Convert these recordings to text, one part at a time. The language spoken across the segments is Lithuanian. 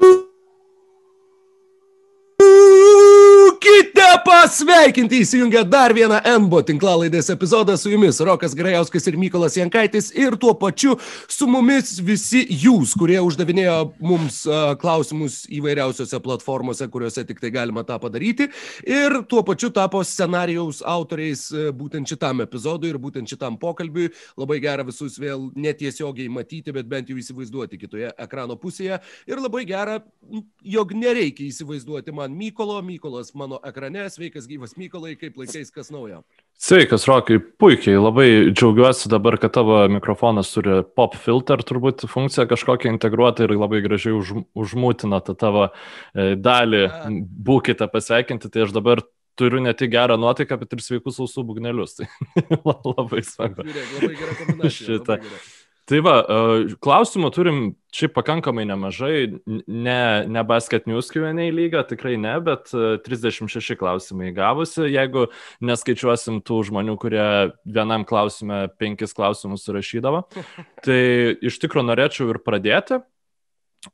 Woo! Pasveikinti įsijungę dar vieną NBO tinklalaidės epizodą su jumis Rokas Grajauskas ir Mykolas Jankaitis. Ir tuo pačiu su mumis visi jūs, kurie uždavinėjo mums klausimus įvairiausiose platformose, kuriuose tik tai galima tą padaryti. Ir tuo pačiu tapo scenarijaus autoriais uh, būtent šitam epizodui ir būtent šitam pokalbiui. Labai gera visus vėl netiesiogiai matyti, bet bent jau įsivaizduoti kitoje ekrano pusėje. Ir labai gera, jog nereikia įsivaizduoti man Mykolo, Mykolas mano ekrane, sveikas gyvas Mykolai, kaip laikais, kas naujo. Sveikas, Rokai, puikiai, labai džiaugiuosi dabar, kad tavo mikrofonas turi pop filter, turbūt funkciją kažkokią integruotą ir labai gražiai už, užmūtina tą tavo e, dalį. Būkite pasveikinti, tai aš dabar turiu ne tik gerą nuotaiką, bet ir sveikus ausų būgnelius. Tai labai smagu. Žiūrėk, labai gera kombinacija. Šitą. Labai gera. Tai va, e, klausimų turim šiaip pakankamai nemažai, ne, ne basket news Q&A lygą, tikrai ne, bet 36 e, klausimai gavusi, jeigu neskaičiuosim tų žmonių, kurie vienam klausime penkis klausimus surašydavo. Tai iš tikrųjų norėčiau ir pradėti.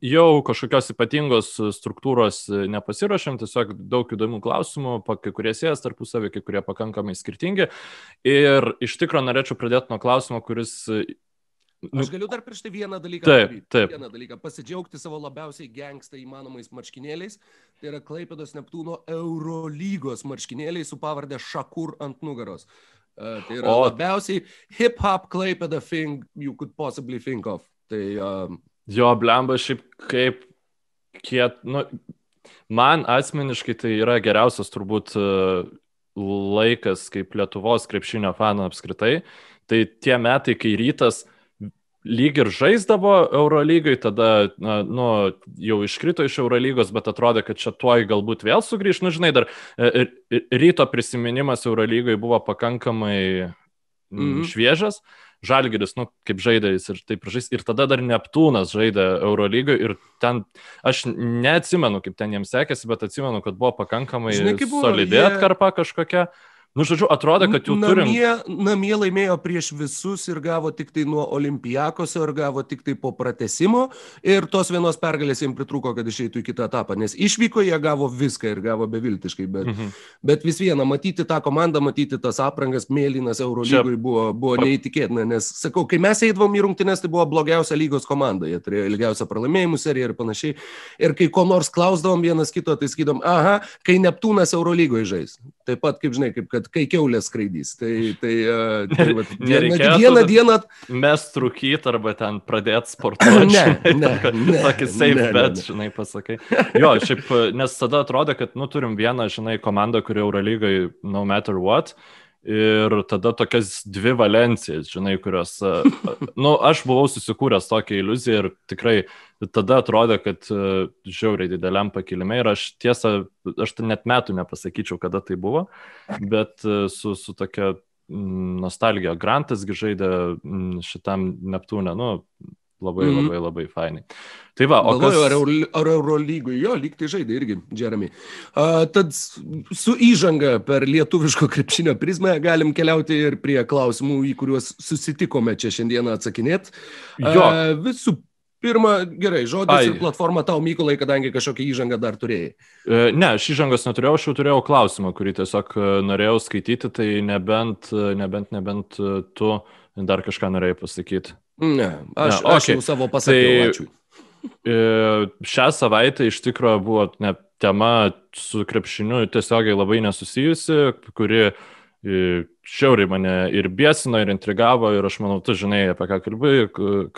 Jau kažkokios ypatingos struktūros nepasirašėm, tiesiog daug įdomių klausimų, kai kurie siejas tarpusavį, kai kurie pakankamai skirtingi. Ir iš tikrųjų norėčiau pradėti nuo klausimo, kuris Aš galiu dar prieš tai vieną dalyką. Taip, taip. Vieną dalyką. Pasidžiaugti savo labiausiai gangsta įmanomais marškinėliais. Tai yra Klaipėdos Neptūno Eurolygos marškinėliai su pavardė Šakur ant nugaros. Uh, tai yra o... labiausiai hip-hop Klaipėda thing you could possibly think of. Tai, uh... Jo, blemba šiaip kaip kiet, nu, man asmeniškai tai yra geriausias turbūt uh, laikas kaip Lietuvos krepšinio fanų apskritai. Tai tie metai, kai rytas uh, lyg ir žaisdavo Eurolygai, tada na, nu, jau iškrito iš Eurolygos, bet atrodė, kad čia tuoj galbūt vėl sugrįž. Nu, žinai, dar e, e, ryto prisiminimas Eurolygai buvo pakankamai mm -hmm. šviežias. Žalgeris, nu, kaip žaidė jis ir taip žais. Ir tada dar Neptūnas žaidė Eurolygai ir ten, aš neatsimenu, kaip ten jiems sekėsi, bet atsimenu, kad buvo pakankamai Žinai, buvo, solidė jie... atkarpa kažkokia. Nu, žodžiu, atrodo, kad jau turim. Namie, namie laimėjo prieš visus ir gavo tik tai nuo olimpijakoso ir gavo tik tai po pratesimo ir tos vienos pergalės jiems pritruko, kad išeitų į kitą etapą, nes išvyko jie gavo viską ir gavo beviltiškai, bet, mhm. bet vis viena, matyti tą komandą, matyti tas aprangas, mėlynas Eurolygui buvo, buvo neįtikėtina, nes, sakau, kai mes eidavom į rungtynes, tai buvo blogiausia lygos komanda, jie turėjo ilgiausią pralaimėjimų seriją ir panašiai. Ir kai ko nors klausdavom vienas kito, tai skydom, aha, kai Neptūnas Eurolygoje žais. Taip pat, kaip žinai, kaip kad kai keulės skraidys. Tai, tai, tai va, vieną, vieną dieną. Mes trukyti arba ten pradėti sportuoti. ne, ne. ne Tokį safe bet, žinai, pasakai. Jo, šiaip, nes tada atrodo, kad, nu, turim vieną, žinai, komandą, kuri Eurolygai no matter what. Ir tada tokias dvi valencijas, žinai, kurios, nu, aš buvau susikūręs tokią iliuziją ir tikrai tada atrodė, kad žiauriai dideliam pakilime ir aš tiesą, aš net metų nepasakyčiau, kada tai buvo, bet su, su tokia nostalgija. Grantas žaidė šitam Neptūne, nu, Labai, mm -hmm. labai, labai fainai. Tai va, o Galvoju, kas... ar, Euro, ar Eurolygui, jo, lyg tai žaidė irgi, Jeremy. Uh, tad su įžanga per lietuviško krepšinio prizmę galim keliauti ir prie klausimų, į kuriuos susitikome čia šiandieną atsakinėti. Jo. Uh, visų Pirma, gerai, žodis Ai. ir platforma tau, Mykolai, kadangi kažkokią įžangą dar turėjai. E, ne, aš įžangos neturėjau, aš jau turėjau klausimą, kurį tiesiog e, norėjau skaityti, tai nebent, e, nebent, nebent tu dar kažką norėjai pasakyti. Ne, aš, ne, okay. aš jau savo pasakiau. Tai, ačiū. E, šią savaitę iš tikrųjų buvo ne, tema su krepšiniu tiesiogiai labai nesusijusi, kuri šiauriai mane ir biesino, ir intrigavo, ir aš manau, tu žinai, apie ką kalbu,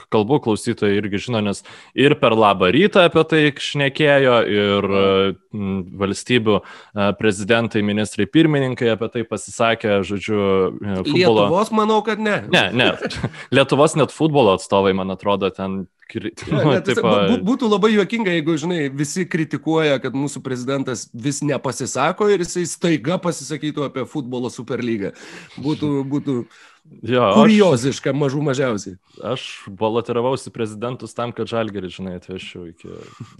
kalbu klausytojai irgi žino, nes ir per labą rytą apie tai šnekėjo, ir valstybių prezidentai, ministrai, pirmininkai apie tai pasisakė, žodžiu, futbolo. Lietuvos manau, kad ne. Ne, ne. Lietuvos net futbolo atstovai, man atrodo, ten Ja, ne, taip, būtų labai juokinga, jeigu, žinai, visi kritikuoja, kad mūsų prezidentas vis nepasisako ir jisai staiga pasisakytų apie futbolo superlygą. Būtų, būtų jo, kurioziška, aš, mažų mažiausiai. Aš balotiravausi prezidentus tam, kad žalgerį, žinai, atvešiu iki...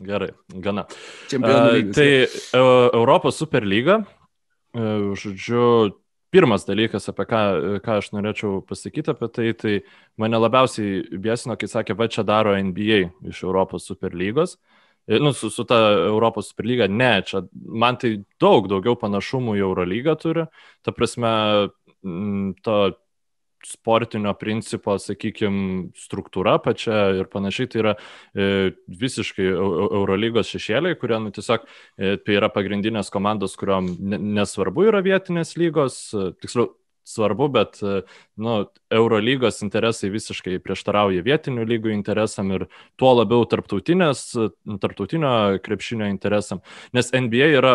Gerai, gana. Čempionų lygas. Uh, tai uh, Europos superlyga, uh, žodžiu, pirmas dalykas, apie ką, ką aš norėčiau pasakyti apie tai, tai mane labiausiai biesino, kai sakė, va čia daro NBA iš Europos superlygos. nu, su, su ta Europos Superlyga, ne, čia man tai daug daugiau panašumų į Eurolygą turi, ta prasme, to sportinio principo, sakykime, struktūra pačia ir panašiai, tai yra e, visiškai Eurolygos šešėliai, kurie nu, tiesiog e, tai yra pagrindinės komandos, kuriuom nesvarbu yra vietinės lygos, e, tiksliau, svarbu, bet nu, Eurolygos interesai visiškai prieštarauja vietinių lygų interesam ir tuo labiau tarptautinio krepšinio interesam, nes NBA yra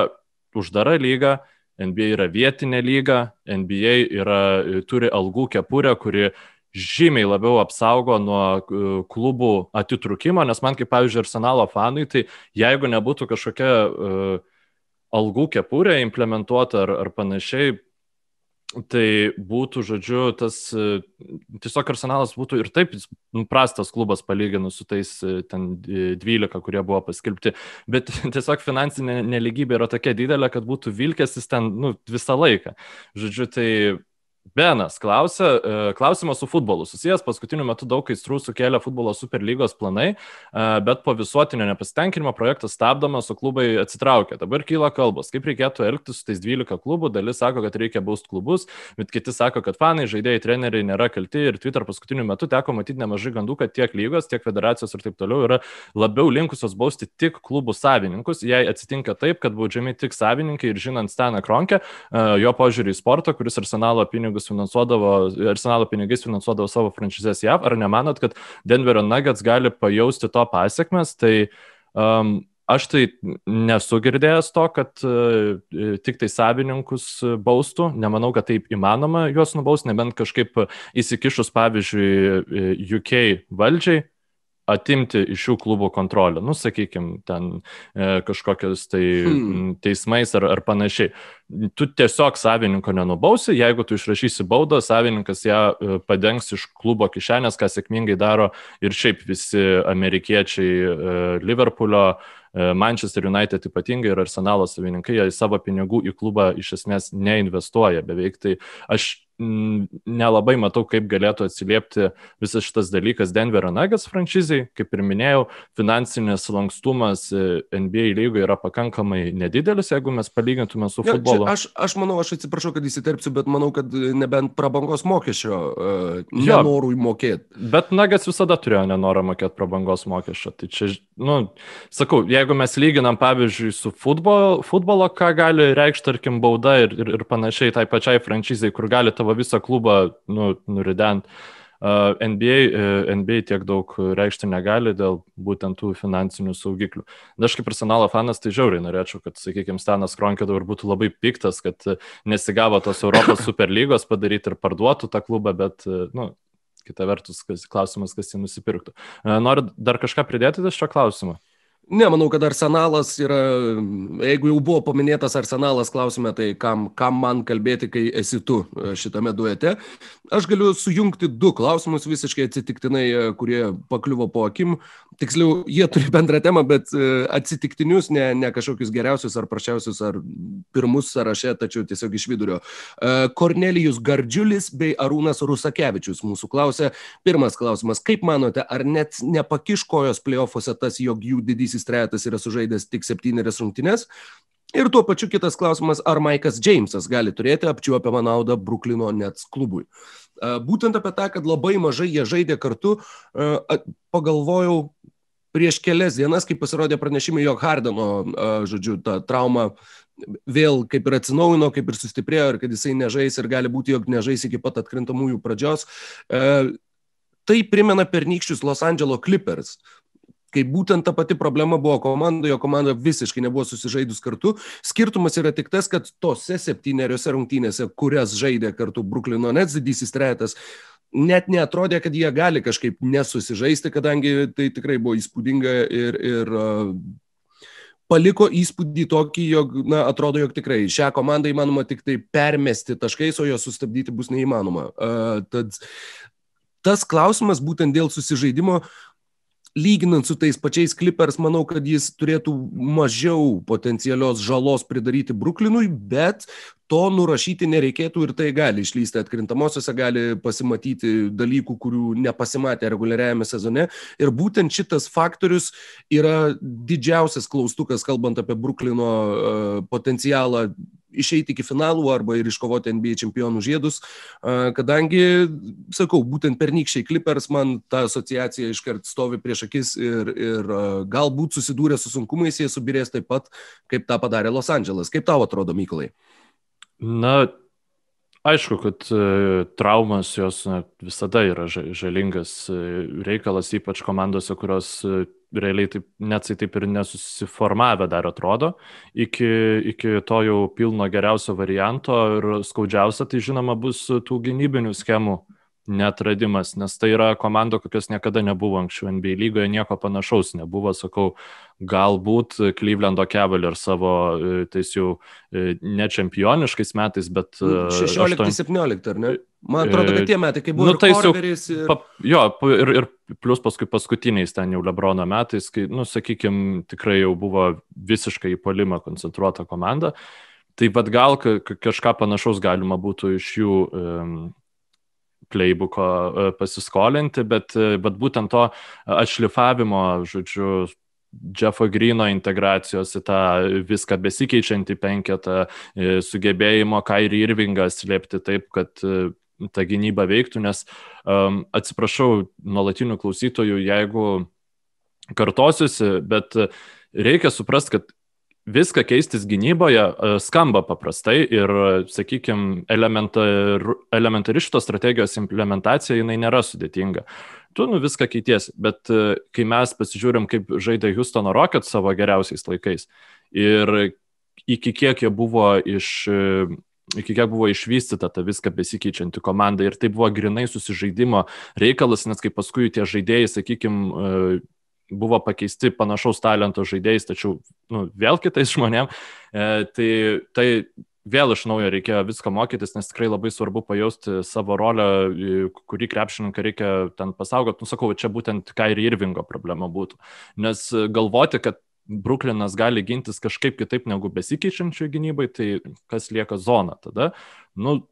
uždara lyga, NBA yra vietinė lyga, NBA yra, turi algų kepurę, kuri žymiai labiau apsaugo nuo e, klubų atitrukimo, nes man kaip, pavyzdžiui, arsenalo fanui, tai jeigu nebūtų kažkokia uh, algų kepurė implementuota ar, ar panašiai, Tai būtų, žodžiu, tas tiesiog arsenalas būtų ir taip nu, prastas klubas palyginus su tais ten 12, kurie buvo paskelbti, bet tiesiog finansinė neligybė yra tokia didelė, kad būtų vilkėsis ten nu, visą laiką. Žodžiu, tai Benas klausia, e, klausimas su futbolu. Susijęs, paskutiniu metu daug aistrų sukėlė futbolo superlygos planai, e, bet po visuotinio nepasitenkinimo projektas stabdomas, o klubai atsitraukia. Dabar kyla kalbos, kaip reikėtų elgtis su tais 12 klubų, dalis sako, kad reikia bausti klubus, bet kiti sako, kad fanai, žaidėjai, treneriai nėra kalti. Ir Twitter paskutiniu metu teko matyti nemažai gandų, kad tiek lygos, tiek federacijos ir taip toliau yra labiau linkusios bausti tik klubų savininkus, jei atsitinka taip, kad baudžiami tik savininkai ir žinant Staną Kronkę, e, jo požiūrį į sportą, kuris arsenalo pinigų pinigus finansuodavo, arsenalo pinigais finansuodavo savo franšizės JAV, ar nemanot, kad Denverio Nuggets gali pajausti to pasiekmes, tai um, Aš tai nesu girdėjęs to, kad uh, tik tai savininkus baustų, nemanau, kad taip įmanoma juos nubausti, nebent kažkaip įsikišus, pavyzdžiui, UK valdžiai, atimti iš šių klubų kontrolę, nu, sakykime, ten e, kažkokios tai hmm. teismais ar, ar panašiai. Tu tiesiog savininko nenubausi, jeigu tu išrašysi baudą, savininkas ją e, padengs iš klubo kišenės, ką sėkmingai daro ir šiaip visi amerikiečiai e, Liverpoolio, e, Manchester United ypatingai ir Arsenalo savininkai, jie savo pinigų į klubą iš esmės neinvestuoja beveik. Tai aš nelabai matau, kaip galėtų atsiliepti visas šitas dalykas Denverio Nuggets franšizai. Kaip ir minėjau, finansinis lankstumas e, NBA lygoje yra pakankamai nedidelis, jeigu mes palygintume su ja, futbolu. Aš, aš manau, aš atsiprašau, kad įsiterpsiu, bet manau, kad nebent prabangos mokesčio uh, nenorui mokėti. Bet Nuggets visada turėjo nenorą mokėti prabangos mokesčio. Tai čia, nu, sakau, jeigu mes lyginam, pavyzdžiui, su futbolo, futbolo ką gali reikšti, tarkim, bauda ir, ir, ir panašiai tai pačiai franšizai, kur gali tavo savo visą klubą nu, nurident. NBA, NBA tiek daug reikšti negali dėl būtent tų finansinių saugiklių. Aš kaip personalo fanas tai žiauriai norėčiau, kad, sakykime, Stanas Kronkė dabar būtų labai piktas, kad nesigavo tos Europos superlygos padaryti ir parduotų tą klubą, bet, uh, nu, kita vertus, kas, klausimas, kas jį nusipirktų. Noriu dar kažką pridėti dėl šio klausimo? Ne, manau, kad arsenalas yra, jeigu jau buvo paminėtas arsenalas klausime, tai kam, kam man kalbėti, kai esi tu e, šitame duete. Aš galiu sujungti du klausimus visiškai atsitiktinai, e, kurie pakliuvo po akim. Tiksliau, jie turi bendrą temą, bet e, atsitiktinius, ne, ne kažkokius geriausius ar prašiausius ar pirmus sąraše, tačiau tiesiog iš vidurio. Kornelijus Gardžiulis bei Arūnas Rusakevičius mūsų klausė. Pirmas klausimas, kaip manote, ar net nepakiškojos playoffuose tas, jog jų didysis didysis trejetas yra sužaidęs tik septynerias rungtynes. Ir tuo pačiu kitas klausimas, ar Maikas Džeimsas gali turėti apčiuopiamą naudą Bruklino Nets klubui. Būtent apie tą, kad labai mažai jie žaidė kartu, pagalvojau prieš kelias dienas, kai pasirodė pranešimai, jog Hardeno, žodžiu, ta trauma vėl kaip ir atsinaujino, kaip ir sustiprėjo ir kad jisai nežais ir gali būti, jog nežais iki pat atkrintamųjų pradžios. Tai primena pernykščius Los Angeles Clippers, kai būtent ta pati problema buvo komandoje, jo komanda visiškai nebuvo susižaidus kartu. Skirtumas yra tik tas, kad tose septyneriose rungtynėse, kurias žaidė kartu Bruklino Nets didysis trejetas, net netrodė, kad jie gali kažkaip nesusižaisti, kadangi tai tikrai buvo įspūdinga ir, ir paliko įspūdį tokį, jog, na, atrodo, jog tikrai šią komandą įmanoma tik tai permesti taškais, o jo sustabdyti bus neįmanoma. Uh, tad tas klausimas būtent dėl susižaidimo lyginant su tais pačiais Clippers, manau, kad jis turėtų mažiau potencialios žalos pridaryti Bruklinui, bet to nurašyti nereikėtų ir tai gali išlysti atkrintamosiose, gali pasimatyti dalykų, kurių nepasimatė reguliariajame sezone. Ir būtent šitas faktorius yra didžiausias klaustukas, kalbant apie Bruklino uh, potencialą išeiti iki finalų arba ir iškovoti NBA čempionų žiedus, kadangi, sakau, būtent pernykščiai Clippers man ta asociacija iškart stovi prieš akis ir, ir galbūt susidūrė su sunkumais, jie subirės taip pat, kaip tą padarė Los Andželas. Kaip tau atrodo, Mykolai? Na, aišku, kad e, traumas jos na, visada yra žalingas e, reikalas, ypač komandose, kurios e, realiai taip, net taip ir nesusiformavę dar atrodo, iki, iki to jau pilno geriausio varianto ir skaudžiausia tai žinoma bus tų gynybinių schemų netradimas, nes tai yra komanda, kokios niekada nebuvo anksčiau NBA lygoje, nieko panašaus nebuvo, sakau, galbūt Clevelando Cavalier savo, e, tais jau e, ne čempioniškais metais, bet... 16-17, nu, 8... ar ne? Man atrodo, kad tie metai, kai buvo nu, tai jau, ir... Pa, jo, ir, ir plus paskui paskutiniais ten jau Lebrono metais, kai, nu, sakykime, tikrai jau buvo visiškai į polimą koncentruota komanda. Tai vad gal kažką panašaus galima būtų iš jų um, playbooko e, pasiskolinti, bet, e, bet būtent to atšlifavimo, žodžiu, Jeffo Grino integracijos į tą viską besikeičiantį penketą, e, sugebėjimo Kairį Irvingą slėpti taip, kad ta gynyba veiktų, nes um, atsiprašau nuolatinių klausytojų, jeigu kartosiuosi, bet reikia suprasti, kad viską keistis gynyboje e, skamba paprastai ir, sakykime, elementar, elementari šitos strategijos implementacija jinai nėra sudėtinga. Tu nu viską keitiesi, bet e, kai mes pasižiūrim, kaip žaidė Houstono Rockets savo geriausiais laikais ir iki kiek jie buvo iš e, iki kiek buvo išvystyta ta viską besikeičianti komanda ir tai buvo grinai susižaidimo reikalas, nes kai paskui tie žaidėjai, sakykime, buvo pakeisti panašaus talento žaidėjais, tačiau nu, vėl kitais žmonėm, e, tai, tai vėl iš naujo reikėjo viską mokytis, nes tikrai labai svarbu pajausti savo rolę, kurį krepšininką reikia ten pasaugoti. Nusakau, čia būtent Kairi Irvingo problema būtų. Nes galvoti, kad Bruklinas gali gintis kažkaip kitaip negu besikeičiančių gynybai, tai kas lieka zona tada. Nu,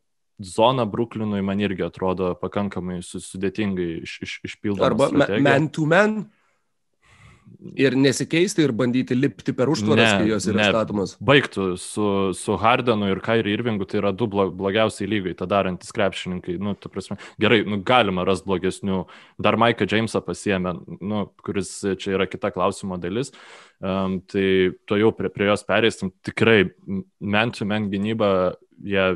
zona Bruklinui man irgi atrodo pakankamai sudėtingai iš, iš, išpildoma. Arba man to man ir nesikeisti ir bandyti lipti per užtvaras, kai jos yra ne, statomos. Baigtų su, su Hardenu ir Kairi Irvingu, tai yra du blogiausiai lygai, tą darantis krepšininkai. Nu, prasme, gerai, nu, galima rasti blogesnių. Dar Maiką Jamesą pasiemė, nu, kuris čia yra kita klausimo dalis. Um, tai to jau prie, prie jos perėsim. Tikrai, man-to-man gynyba, jie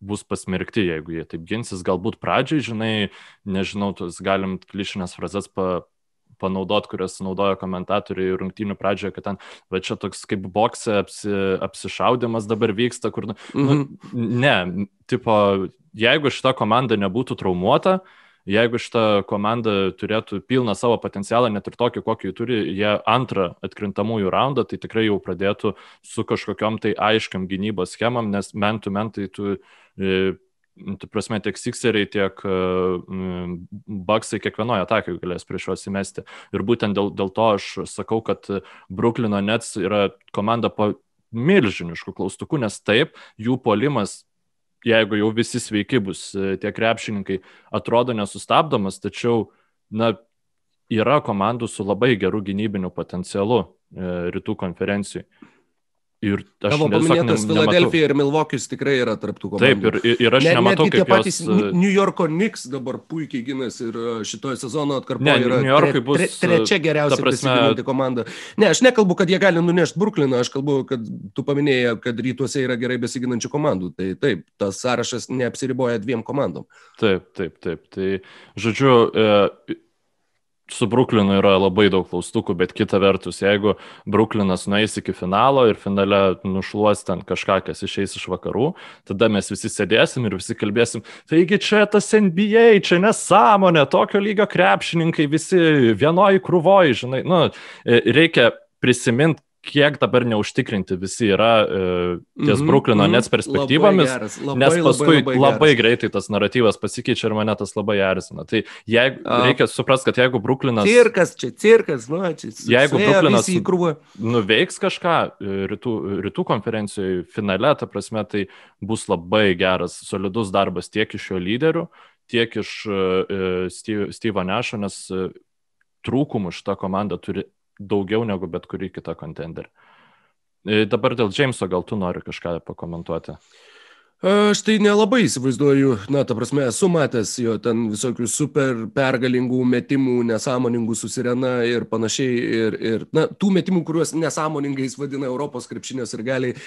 bus pasmerkti, jeigu jie taip ginsis. Galbūt pradžiai, žinai, nežinau, tos galim klišinės frazes pa, panaudot, kurias naudoja komentatoriai rungtynių pradžioje, kad ten, va čia toks kaip bokse apsi, apsišaudimas dabar vyksta, kur, nu, mm -hmm. ne, tipo, jeigu šita komanda nebūtų traumuota, jeigu šita komanda turėtų pilną savo potencialą, net ir tokį, kokį turi, jie antrą atkrintamųjų raundą, tai tikrai jau pradėtų su kažkokiam tai aiškiam gynybos schemam, nes mentų mentai tu e, tu prasme, tiek Sixeriai, tiek uh, Bucksai kiekvienoje atakai galės prieš juos įmesti. Ir būtent dėl, dėl to aš sakau, kad Bruklino Nets yra komanda po milžiniškų klaustukų, nes taip, jų polimas, jeigu jau visi sveiki bus e, tie krepšininkai, atrodo nesustabdomas, tačiau, na, yra komandų su labai geru gynybiniu potencialu e, rytų konferencijai. Ir aš Tavo paminėtas Filadelfija ir Milvokis tikrai yra tarptų komandų. Taip, ir, ir aš ne, nematau, kaip tie patys jos... New Yorko Knicks dabar puikiai gynasi ir e, šitoje sezono atkarpoje yra New Yorkui bus tre, tre, trečia geriausia prasme... komanda. Ne, aš nekalbu, kad jie gali nunešti Brooklyną, aš kalbu, kad tu paminėjai, kad rytuose yra gerai besiginančių komandų. Tai taip, tas sąrašas neapsiriboja dviem komandom. Taip, taip, taip. Tai, žodžiu, e, su Bruklinu yra labai daug klaustukų, bet kita vertus, jeigu Bruklinas nueis iki finalo ir finale nušluos ten kažką, kas išeis iš vakarų, tada mes visi sėdėsim ir visi kalbėsim, taigi čia tas NBA, čia nesąmonė, tokio lygio krepšininkai visi vienoji krūvoji, žinai, nu, e, reikia prisiminti, kiek dabar neužtikrinti visi yra e, ties mm -hmm, Bruklino mm -hmm. nets perspektyvomis, labai geras, labai, nes paskui labai, labai, labai, greitai tas naratyvas pasikeičia ir mane tas labai erzina. Tai jeigu, A. reikia suprasti, kad jeigu Bruklinas... Cirkas, čia cirkas, nu, čia. Jeigu Bruklinas nuveiks kažką e, rytų, rytų konferencijoje finale, ta prasme, tai bus labai geras, solidus darbas tiek iš jo lyderių, tiek iš uh, Steve'o Nešo, nes uh, trūkumų šitą komandą turi daugiau negu bet kurį kitą kontenderį. E, dabar dėl Jameso gal tu nori kažką pakomentuoti? Aš tai nelabai įsivaizduoju, na, ta prasme, esu matęs jo ten visokių super pergalingų metimų, nesąmoningų susirena ir panašiai. Ir, ir na, tų metimų, kuriuos nesąmoningais vadina Europos krepšinės ir galiai.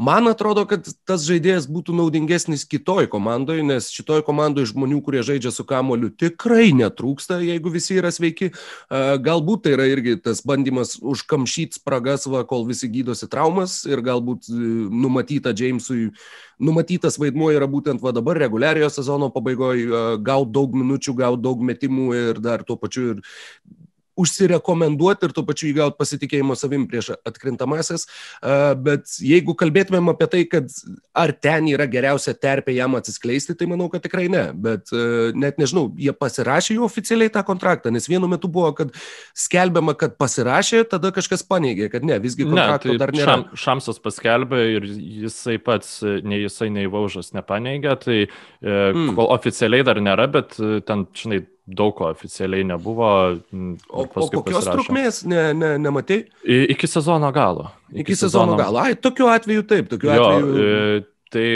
Man atrodo, kad tas žaidėjas būtų naudingesnis kitoj komandai, nes šitoj komandai žmonių, kurie žaidžia su kamoliu, tikrai netrūksta, jeigu visi yra sveiki. Galbūt tai yra irgi tas bandymas užkamšyti spragas, va, kol visi gydosi traumas ir galbūt e, numatyta Jamesui numatytas vaidmuo yra būtent va dabar reguliariojo sezono pabaigoje gauti daug minučių, gauti daug metimų ir dar tuo pačiu ir užsirekomenduoti ir tuo pačiu įgauti pasitikėjimo savim prieš atkrintamasis. Bet jeigu kalbėtumėm apie tai, kad ar ten yra geriausia terpė jam atsiskleisti, tai manau, kad tikrai ne. Bet net nežinau, jie pasirašė jau oficialiai tą kontraktą, nes vienu metu buvo, kad skelbiama, kad pasirašė, tada kažkas paneigė, kad ne, visgi kontrakto ne, tai dar nėra. Šam, šamsas paskelbė ir jisai pats, nei jisai, nei Vaužas nepaneigė, tai mm. kol oficialiai dar nėra, bet ten, žinai, daug ko oficialiai nebuvo. O, o kokios pasirašė. trukmės ne, ne, nematai? I, iki sezono galo. Iki, iki sezono, sezono galo. Ai, tokiu atveju taip, tokiu jo, atveju. E, tai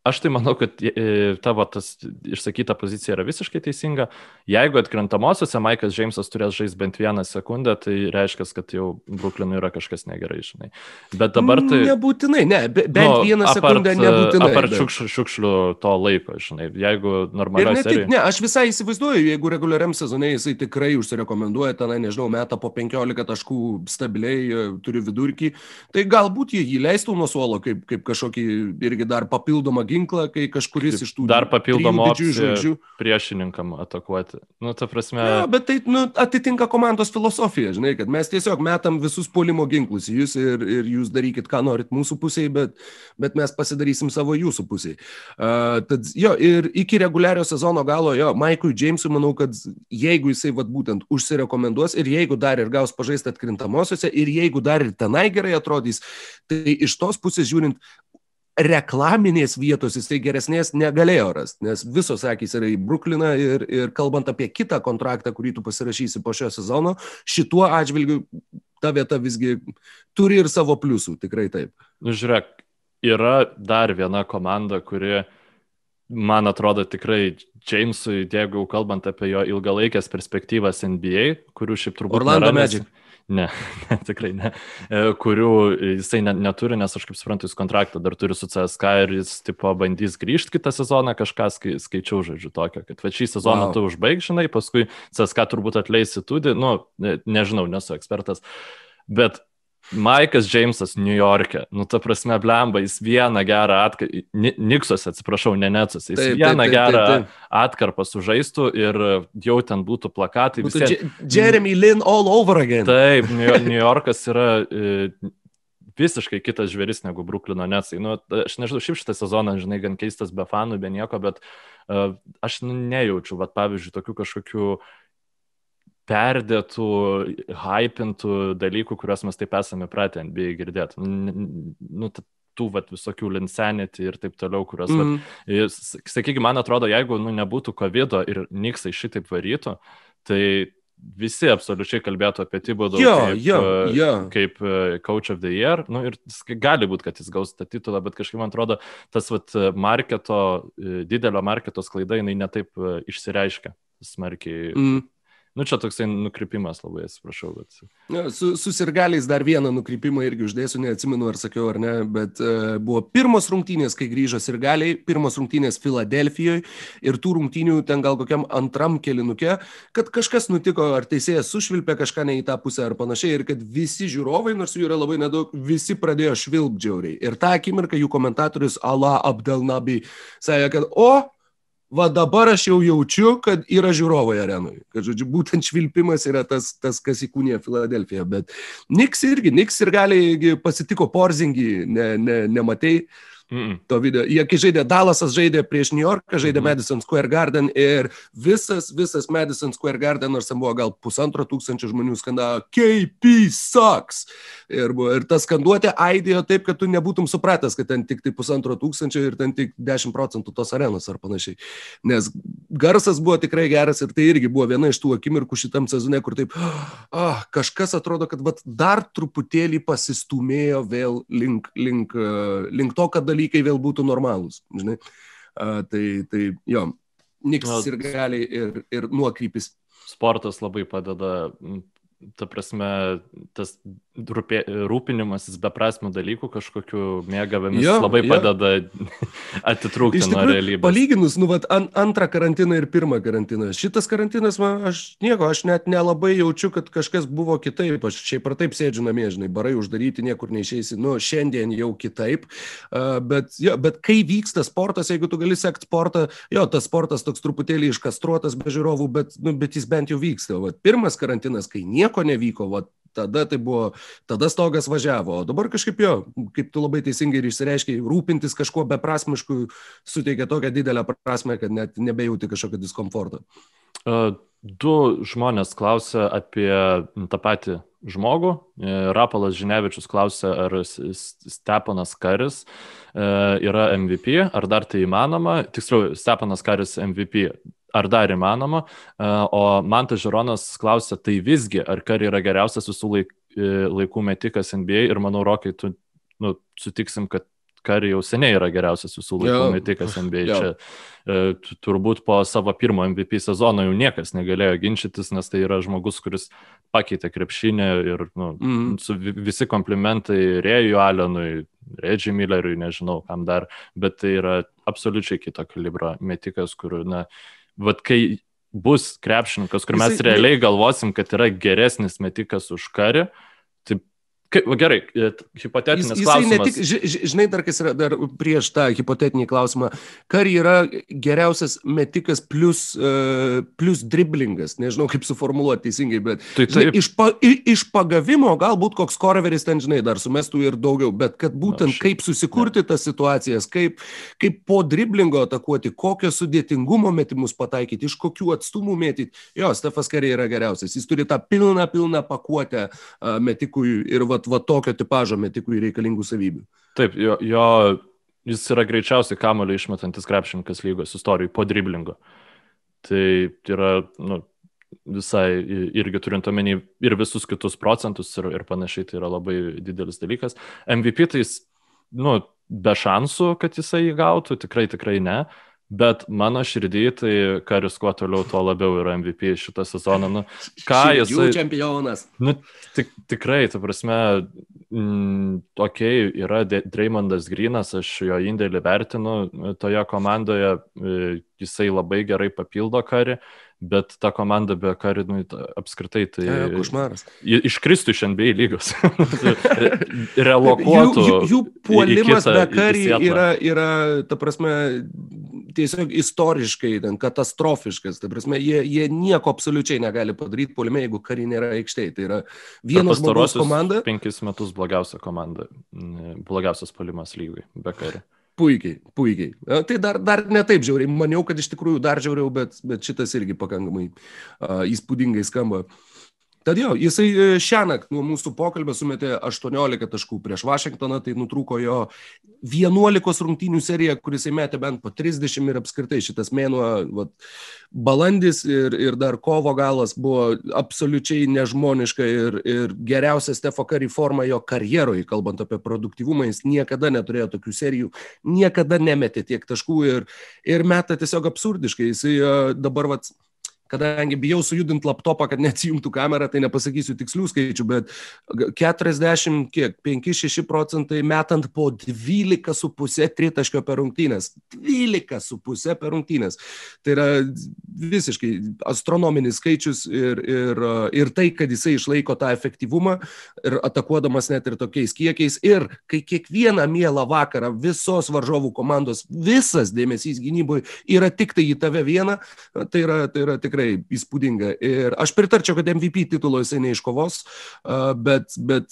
Aš tai manau, kad e, tavo tas išsakyta pozicija yra visiškai teisinga. Jeigu atkrintamosiose Maikas Džeimsas turės žaisti bent vieną sekundę, tai reiškia, kad jau Bruklinui yra kažkas negerai, žinai. Bet dabar tai... Nebūtinai, ne, be, bent nu, vieną apart, sekundę nebūtinai. Apart bet... šiukšlių, to laiko, žinai. Jeigu normaliai... Ne, serijai... ne, aš visai įsivaizduoju, jeigu reguliariam sezonai jisai tikrai užsirekomenduoja, tenai, nežinau, metą po 15 taškų stabiliai, e, turi vidurkį, tai galbūt jį leistų nuo suolo kaip, kaip kažkokį irgi dar papildomą ginklą, kai kažkuris iš tų dar papildomų žvaigždžių priešininkam atakuoti. Nu, ta prasme. Ja, bet tai nu, atitinka komandos filosofija, žinai, kad mes tiesiog metam visus polimo ginklus į jūs ir, ir jūs darykit, ką norit mūsų pusėje, bet, bet mes pasidarysim savo jūsų pusėje. Uh, tad jo, ir iki reguliario sezono galo, jo, Maikui Jamesui manau, kad jeigu jisai vat būtent užsirekomenduos ir jeigu dar ir gaus pažaisti atkrintamosiose ir jeigu dar ir tenai gerai atrodys, tai iš tos pusės žiūrint, reklaminės vietos jisai geresnės negalėjo rasti, nes visos akys yra į Brukliną ir, ir kalbant apie kitą kontraktą, kurį tu pasirašysi po šio sezono, šituo atžvilgiu ta vieta visgi turi ir savo pliusų, tikrai taip. Nu, žiūrėk, yra dar viena komanda, kuri, man atrodo, tikrai Jamesui, jeigu kalbant apie jo ilgalaikės perspektyvas NBA, kurių šiaip turbūt... Orlando Magic. Nes Ne, ne, tikrai ne. E, kurių jisai ne, neturi, nes aš kaip suprantu, jis kontraktą dar turi su CSK ir jis tipo bandys grįžti kitą sezoną, kažką skai, skaičiau žodžiu tokio, kad va šį sezoną wow. tu užbaig, žinai, paskui CSK turbūt atleisi tudį, nu, ne, nežinau, nesu ekspertas, bet Maikas Džeimsas New York'e, nu ta prasme, blemba, jis vieną gerą atkarpą, Niksos, atsiprašau, ne Netsus, jis taip, vieną taip, taip, gerą taip, taip. atkarpą sužaistų ir jau ten būtų plakatai. Būtų visien... Jeremy Lin all over again. Taip, New Yorkas yra e, visiškai kitas žvėris negu Bruklino Netsai. Nu, aš nežinau, šiaip šitą sezoną, žinai, gan keistas be fanų, be nieko, bet uh, aš nu, nejaučiu, va, pavyzdžiui, tokių kažkokių uh, perdėtų, hypintų dalykų, kuriuos mes taip esame pratę NBA girdėti. Nu, tų vat, visokių linsenity ir taip toliau, kurios, mm. vat, sakykime, man atrodo, jeigu nu, nebūtų COVID ir Niksai šitaip varytų, tai visi absoliučiai kalbėtų apie Tibodą jo, kaip, jo, jo. kaip Coach of the Year. Nu, ir gali būti, kad jis gaus tą titulą, bet kažkaip man atrodo, tas vat, marketo, didelio marketo sklaida, jinai netaip išsireiškia smarkiai. Mm. Nu, čia toksai nukrypimas labai, atsiprašau. Bet... Ja, su, susirgaliais dar vieną nukrypimą irgi uždėsiu, neatsimenu ar sakiau ar ne, bet uh, buvo pirmos rungtynės, kai grįžo sirgaliai, pirmos rungtynės Filadelfijoje ir tų rungtynių ten gal kokiam antram kelinuke, kad kažkas nutiko, ar teisėjas sušvilpė kažką ne į tą pusę ar panašiai ir kad visi žiūrovai, nors jų yra labai nedaug, visi pradėjo švilpdžiauriai. Ir tą akimirką jų komentatorius Allah Abdelnabi sakė, kad o, va dabar aš jau jaučiu, kad yra žiūrovai arenoje. Kad, žodžiu, būtent švilpimas yra tas, tas kas įkūnė Filadelfiją. Bet Niks irgi, Niks ir gali pasitiko Porzingį, ne, ne, nematei. Mm -mm. To video. Jie kai žaidė Dallasas, žaidė prieš New Yorką, žaidė mm. Madison Square Garden ir visas, visas Madison Square Garden, nors ten buvo gal pusantro tūkstančio žmonių skandavo KP sucks. Ir, buvo, ir tas skanduotė aidėjo taip, kad tu nebūtum supratęs, kad ten tik tai pusantro tūkstančio ir ten tik 10 procentų tos arenos ar panašiai. Nes garsas buvo tikrai geras ir tai irgi buvo viena iš tų akimirkų šitam sezone, kur taip, ah, kažkas atrodo, kad vat, dar truputėlį pasistumėjo vėl link, link, link to, kad dalykai dalykai vėl būtų normalūs. Žinai? Uh, tai, tai jo, niks ir gali ir, ir nuokrypis. Sportas labai padeda ta prasme, tas rūpė, rūpinimasis beprasmių dalykų, kažkokiu mėgavimis jo, labai jo. padeda atitrūkti nuo realybės. Palyginus, nu, vat, an, antrą karantiną ir pirmą karantiną. Šitas karantinas, man, aš nieko, aš net nelabai jaučiu, kad kažkas buvo kitaip. Aš šiaip ar taip sėdžiu namie, žinai, barai uždaryti, niekur neišeisi. Nu, šiandien jau kitaip. Uh, bet, jo, bet kai vyksta sportas, jeigu tu gali sekti sportą, jo, tas sportas toks truputėlį iškastruotas be žiūrovų, bet, nu, bet jis bent jau vyksta. Vat, pirmas karantinas, kai nieko nevyko, va, tada tai buvo, tada stogas važiavo, o dabar kažkaip jo, kaip tu labai teisingai ir išsireiškiai, rūpintis kažkuo beprasmišku suteikia tokią didelę prasme, kad net nebejauti kažkokio diskomforto. Du žmonės klausia apie tą patį žmogų. E, Rapalas Žinevičius klausia, ar Stepanas Karis e, yra MVP, ar dar tai įmanoma. Tiksliau, Stepanas Karis MVP ar dar įmanoma. E, o Mantas Žironas klausia, tai visgi, ar Kari yra geriausias visų laik, e, laikų metikas NBA ir manau, Rokai, tu nu, sutiksim, kad Kari jau seniai yra geriausias visų laikų yeah. metikas NBA. Yeah. Čia e, turbūt po savo pirmo MVP sezono jau niekas negalėjo ginčytis, nes tai yra žmogus, kuris pakeitė krepšinį ir nu, mm. su visi komplimentai Rėjui Alenui, Redžiui Milleriui, nežinau kam dar, bet tai yra absoliučiai kito kalibro metikas, kur, na, uh, vat kai bus krepšininkas, kur mes Jisai... realiai galvosim, kad yra geresnis metikas už karį, Kaip, gerai, e, hipotetinis Jis, klausimas. Ne tik, žinai, dar kas yra dar prieš tą hipotetinį klausimą. Kari yra geriausias metikas plus, uh, plus driblingas. Nežinau, kaip suformuoluoti teisingai, bet tai, žinai, iš, pa, iš pagavimo galbūt koks korveris ten, žinai, dar sumestų ir daugiau, bet kad būtent Na, kaip susikurti ne. tas situacijas, kaip, kaip po driblingo atakuoti, kokio sudėtingumo metimus pataikyti, iš kokių atstumų mėtyti. Jo, Stefas Kari yra geriausias. Jis turi tą pilną, pilną pakuotę uh, metikui ir va vat, va tokio tipožo metikui reikalingų savybių. Taip, jo, jo jis yra greičiausiai kamulio išmetantis krepšininkas lygos istorijai po driblingo. Tai yra nu, visai irgi turint omeny ir visus kitus procentus ir, ir panašiai, tai yra labai didelis dalykas. MVP tai jis, nu, be šansų, kad jisai įgautų, tikrai, tikrai ne. Uh, Bet mano širdį, tai Karis kuo toliau, tuo labiau yra MVP šitą sezoną. Nu, ką jis... Jų čempionas. Nu, tik, tikrai, ta prasme, mm, okay, yra Dreymondas Grinas, aš jo indėlį vertinu toje komandoje, e, jisai labai gerai papildo karį, bet ta komanda be Karinų apskritai tai... Ja, ja, košmaras. Iškristų iš NBA lygos. Relokuotų. Jų, jų, jų puolimas kitą, be Karį yra, yra, ta prasme, tiesiog istoriškai ten, katastrofiškas. Ta prasme, jie, jie nieko absoliučiai negali padaryti puolime, jeigu Karį nėra aikštėje. Tai yra vienas žmogus komanda. Penkis metus blogiausia komanda, blogiausias puolimas lygui be Karį. Puikiai, puikiai. Tai dar, dar ne taip žiauriai. Maniau, kad iš tikrųjų dar žiauriau, bet, bet šitas irgi pakankamai uh, įspūdingai skamba. Tad jo, jisai e, šią naktį nuo mūsų pokalbio sumetė 18 taškų prieš Vašingtoną, tai nutrūko jo 11 rungtynių serija, kuris įmetė bent po 30 ir apskritai šitas mėnuo, vat, balandis ir, ir dar kovo galas buvo absoliučiai nežmoniška ir, ir geriausia Stefo Kari forma jo karjeroje, kalbant apie produktivumą, jis niekada neturėjo tokių serijų, niekada nemetė tiek taškų ir, ir meta tiesiog absurdiškai. Jisai dabar vat, kadangi bijau sujudinti laptopą, kad neatsijungtų kamerą, tai nepasakysiu tikslių skaičių, bet 40, kiek, 5-6 procentai metant po 12,5 tritaškio per rungtynės. 12,5 per rungtynės. Tai yra visiškai astronominis skaičius ir, ir, ir tai, kad jisai išlaiko tą efektyvumą ir atakuodamas net ir tokiais kiekiais. Ir kai kiekvieną mielą vakarą visos varžovų komandos visas dėmesys gynyboje yra tik tai į tave vieną, tai yra, tai yra tikrai tikrai įspūdinga. Ir aš pritarčiau, kad MVP titulo jisai neiškovos, bet, bet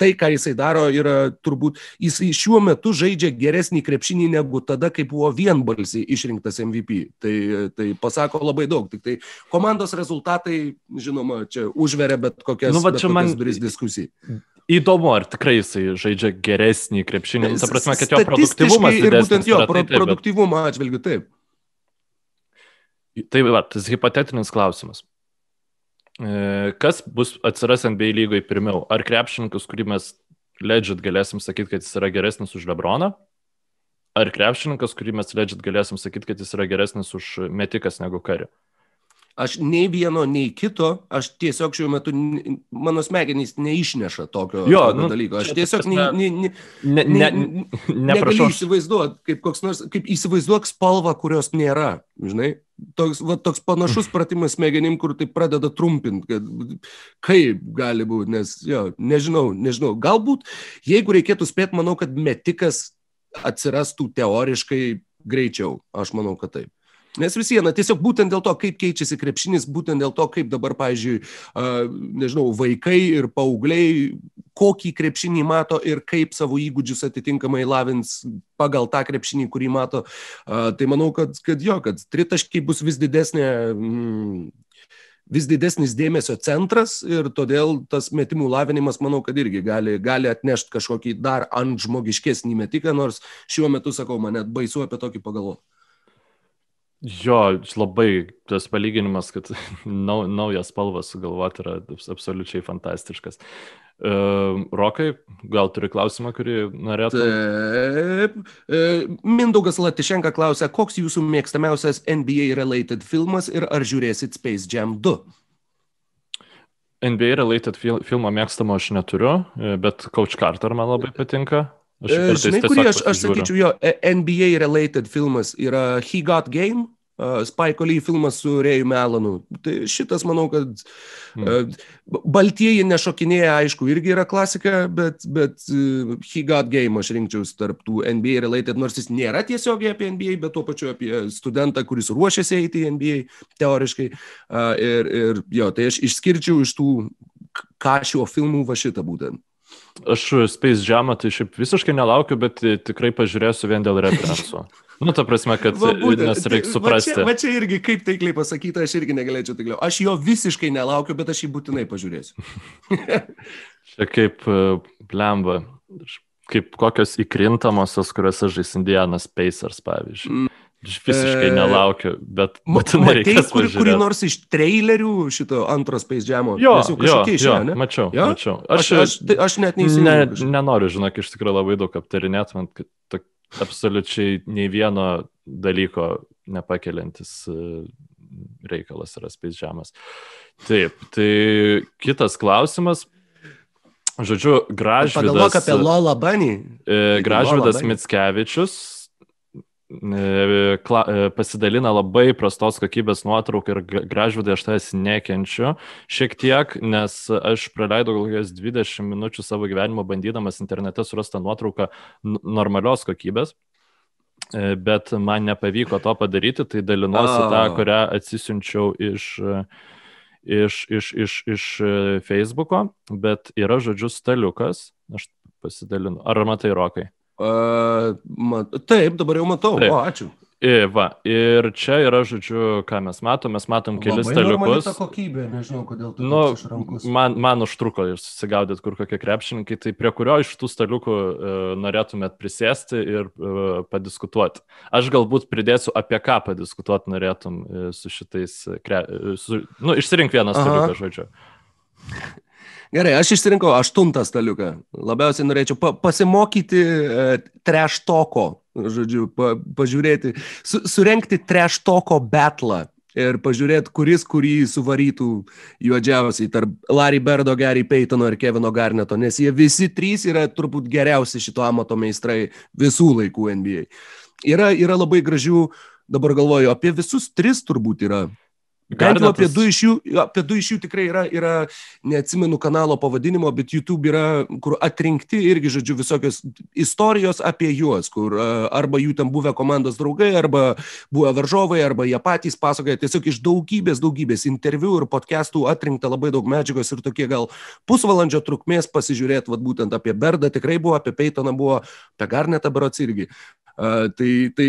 tai, ką jisai daro, yra turbūt, jisai šiuo metu žaidžia geresnį krepšinį negu tada, kai buvo vienbalsiai išrinktas MVP. Tai, tai pasako labai daug. Tik tai komandos rezultatai, žinoma, čia užveria bet kokias, nu, bet kokias man... duris diskusijai. Įdomu, ar tikrai jisai žaidžia geresnį krepšinį. Ta prasme, kad jo produktivumas. Ir būtent jo pro, produktyvumo atžvilgiu taip. Tai va, tas hipotetinis klausimas. E, kas bus atsiras NBA lygoje pirmiau? Ar krepšininkas, kurį mes legit galėsim sakyti, kad jis yra geresnis už Lebroną? Ar krepšininkas, kurį mes legit galėsim sakyti, kad jis yra geresnis už metikas negu kari? Aš nei vieno, nei kito, aš tiesiog šiuo metu, mano smegenys neišneša tokio, jo, tokio nu, dalyko. Aš tiesiog ne, ne, ne, ne, ne, ne, negaliu įsivaizduoti, kaip nors, kaip įsivaizduok spalvą, kurios nėra, žinai. Toks, va, toks panašus pratimas smegenim, kur tai pradeda trumpinti, kad kaip gali būti, nes, jo, nežinau, nežinau. Galbūt, jeigu reikėtų spėti, manau, kad metikas atsirastų teoriškai greičiau. Aš manau, kad taip. Nes vis viena, tiesiog būtent dėl to, kaip keičiasi krepšinis, būtent dėl to, kaip dabar, pavyzdžiui, nežinau, vaikai ir paaugliai, kokį krepšinį mato ir kaip savo įgūdžius atitinkamai lavins pagal tą krepšinį, kurį mato. Tai manau, kad, kad jo, kad tritaškiai bus vis didesnė. Mm, vis didesnis dėmesio centras ir todėl tas metimų lavinimas, manau, kad irgi gali, gali atnešti kažkokį dar ant žmogiškesnį metiką, nors šiuo metu, sakau, man net baisu apie tokį pagalvoti. Jo, labai tas palyginimas, kad nau, naujas spalvas sugalvoti yra absoliučiai fantastiškas. Uh, Rokai, gal turi klausimą, kurį norėtų? Taip. Uh, Mindaugas Latišenka klausia, koks jūsų mėgstamiausias NBA related filmas ir ar žiūrėsit Space Jam 2? NBA related fil filmą mėgstamo aš neturiu, e, bet Coach Carter man labai patinka. Aš Žinai, kurį aš, aš sakyčiau, jo, NBA related filmas yra He Got Game, uh, Spike Lee filmas su Rėju Melanu. Tai šitas, manau, kad uh, baltieji nešokinėja, aišku, irgi yra klasika, bet, bet uh, He Got Game aš rinkčiausi tarp tų NBA related, nors jis nėra tiesiogiai apie NBA, bet tuo pačiu apie studentą, kuris ruošiasi eiti į NBA teoriškai. Uh, ir, ir jo, tai aš išskirčiau iš tų ką šio filmų va šitą būtent. Aš Space Jamą tai šiaip visiškai nelaukiu, bet tikrai pažiūrėsiu vien dėl referenso. Nu, ta prasme, kad va, būtent, nes reikia suprasti. Va čia, va čia irgi, kaip taikliai pasakyta, aš irgi negalėčiau taikliau. Aš jo visiškai nelaukiu, bet aš jį būtinai pažiūrėsiu. čia kaip plemba, kaip kokios įkrintamosios, kuriuose žais Indianas Pacers, pavyzdžiui. Mm. Aš visiškai e, nelaukiu, bet būtinai reikės kur, kurį nors iš trailerių šito antro Space Jam'o. Jo, jo, išėjo, jo, mačiau, jo? mačiau. Aš, aš, aš, tai aš net neįsivaizduoju. Ne, nenoriu, žinok, iš tikrųjų labai daug aptarinėt, man absoliučiai nei vieno dalyko nepakeliantis e, reikalas yra Space Jam'as. Taip, tai kitas klausimas. Žodžiu, Gražvydas. Pagalvok apie Lola Bunny. E, Gražvydas Mitskevičius pasidalina labai prastos kokybės nuotrauką ir gražvidai aš tavęs nekenčiu šiek tiek, nes aš praleidau kokias 20 minučių savo gyvenimo bandydamas internete surastą nuotrauką normalios kokybės. E, bet man nepavyko to padaryti, tai dalinuosi oh. tą, kurią atsisiunčiau iš, iš, iš, iš, iš Facebooko, bet yra žodžiu staliukas, aš pasidalinu. Ar matai, Rokai? Uh, mat, taip, dabar jau matau. Taip. O, ačiū. I, va, ir čia yra, žodžiu, ką mes matom, mes matom kelis staliukus. Ta kokybė, nežinau, kodėl tu nu, man, man užtruko susigaudyti, kur kokie krepšininkai, tai prie kurio iš tų staliukų uh, norėtumėt prisėsti ir uh, padiskutuoti. Aš galbūt pridėsiu, apie ką padiskutuoti norėtum uh, su šitais, kre... uh, su, nu, išsirink vieną staliuką, žodžiu. Gerai, aš išsirinkau aštuntą staliuką. Labiausiai norėčiau pa pasimokyti e, treštoko, žodžiu, pa pažiūrėti, su surenkti treštoko betlą ir pažiūrėti, kuris kurį suvarytų juodžiausiai tarp Larry Berdo, Gary Paytono ir Kevino Garneto, nes jie visi trys yra turbūt geriausi šito amato meistrai visų laikų NBA. Yra, yra labai gražių, dabar galvoju, apie visus tris turbūt yra Bent jau apie du iš jų, apie du iš jų tikrai yra, yra, neatsimenu kanalo pavadinimo, bet YouTube yra, kur atrinkti irgi, žodžiu, visokios istorijos apie juos, kur arba jų ten buvę komandos draugai, arba buvę varžovai, arba jie patys pasakoja tiesiog iš daugybės, daugybės interviu ir podcastų atrinkta labai daug medžiagos ir tokie gal pusvalandžio trukmės pasižiūrėti, vad būtent apie Berdą tikrai buvo, apie Peitoną buvo, apie Garnetą Berots irgi. Uh, tai, tai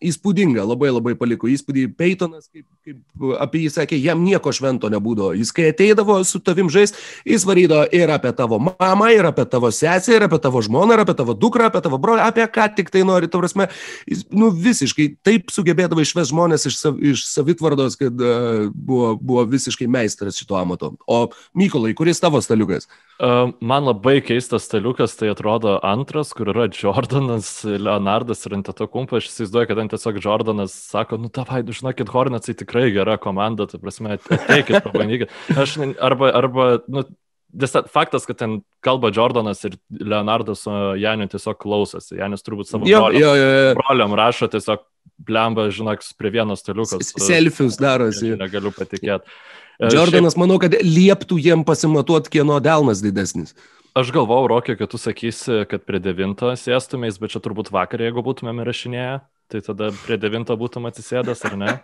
įspūdinga, labai labai paliko įspūdį. Peitonas, kaip, kaip apie jį sakė, jam nieko švento nebūdavo. Jis, kai ateidavo su tavim žais, jis varydavo ir apie tavo mamą, ir apie tavo sesę, ir apie tavo žmoną, ir apie tavo dukrą, apie tavo brolį, apie ką tik tai nori, tau prasme, jis, nu, visiškai taip sugebėdavo išves žmonės iš, sav, iš savitvardos, kad uh, buvo, buvo visiškai meistras šito amato. O Mykolai, kuris tavo staliukas? Uh, man labai keistas staliukas, tai atrodo antras, kur yra Jordanas, Leonardas ir Anteto Kumpa. Aš įsivaizduoju, kad tiesiog Jordanas sako, nu tavai, žinokit, Hornetsai tikrai gera komanda, tai prasme, ateikit, pabandykit. Aš arba, arba, nu, faktas, kad ten kalba Jordanas ir Leonardas Janiu tiesiog klausosi. Janis turbūt savo jo, broliam, jo, jo, jo. broliam rašo tiesiog blemba, žinok, prie vieno staliuko. Selfius darosi. Negaliu patikėti. Jordanas, manau, kad lieptų jiem pasimatuoti, kieno delnas didesnis. Aš galvau, Rokė, kad tu sakysi, kad prie devinto sėstumės, bet čia turbūt vakar, jeigu būtumėm įrašinėję. Tai tada prie devinto būtum atsisėdęs, ar ne?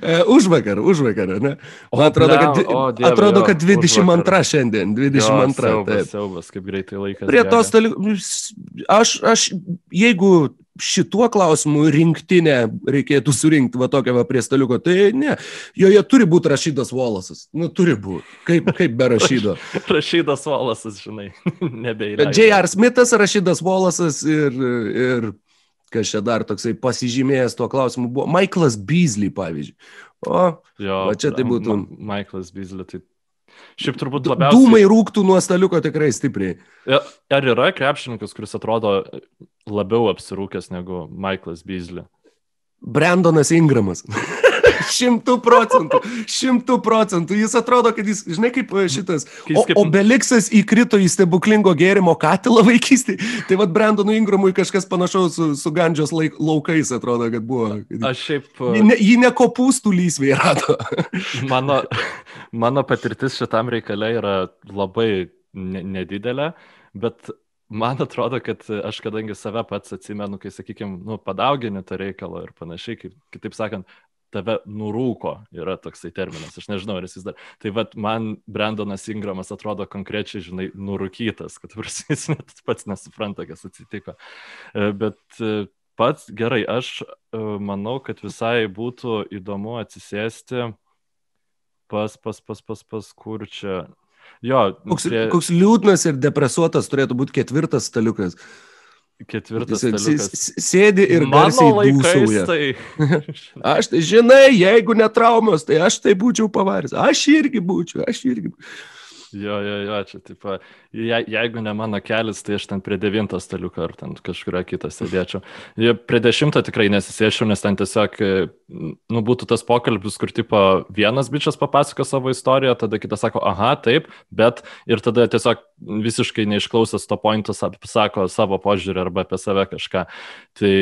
E, už vakar, už vakar, ne? Man atrodo, kad, o, dieve, atrodo, kad 22 šiandien, 22. Jo, siaubas, siaubas, kaip greitai laikas. Prie tos dalykų, aš, aš, jeigu šituo klausimu rinktinę reikėtų surinkti va tokią va prie staliuko, tai ne, joje turi būti rašydas Volasas. Nu, turi būti. Kaip, kaip be rašydo. rašydas Volasas, žinai, nebeįleidžia. J.R. Smithas, rašydas Volasas ir, ir kas čia dar toksai pasižymėjęs tuo klausimu buvo Michaelas Beasley, pavyzdžiui. O, jo, va čia tai būtų. Ma Michaelas Beasley, tai šiaip turbūt labiausiai. Dūmai rūktų nuo staliuko tikrai stipriai. Ar yra krepšininkas, kuris atrodo labiau apsirūkęs negu Michaelas Beasley? Brandonas Ingramas. Šimtų procentų. Šimtų procentų. Jis atrodo, kad jis, žinai, kaip e, šitas. O. Obeliksas įkrito į stebuklingo gėrimo katilą vaikystėje. Tai vad Brandonui Ingramui kažkas panašaus su, su Gandžios laik, laukais atrodo, kad buvo. Aš šiaip. Jį ne, jį ne kopūstų lysvėje rado. mano, mano patirtis šitam reikalė yra labai nedidelė, bet man atrodo, kad aš kadangi save pats atsimenu, kai, sakykime, nu, padaugini tą reikalą ir panašiai, kaip, kitaip sakant, tave nurūko, yra toksai terminas, aš nežinau, ar jis dar. Tai vad man Brandonas Ingramas atrodo konkrečiai, žinai, nurūkytas, kad jis net pats nesupranta, kas atsitiko. E, bet e, pats gerai, aš e, manau, kad visai būtų įdomu atsisėsti pas, pas, pas, pas, pas kur čia. Jo, koks, prie... koks liūdnas ir depresuotas turėtų būti ketvirtas staliukas. Ketvirtas dalykas. Sėdi ir garsiai dūsauja. Tai... aš tai žinai, jeigu netraumos, tai aš tai būčiau pavaręs. Aš irgi būčiau, aš irgi. Jo, jo, jo, čia taip, je, jeigu ne mano kelias, tai aš ten prie devinto staliuko ar ten kažkurio kitą sėdėčiau. Je, prie dešimto tikrai nesisėčiau, nes ten tiesiog, e, nu, būtų tas pokalbis, kur tipo vienas bičias papasako savo istoriją, tada kitas sako, aha, taip, bet ir tada tiesiog visiškai neišklausęs to pointus sako savo požiūrį arba apie save kažką. Tai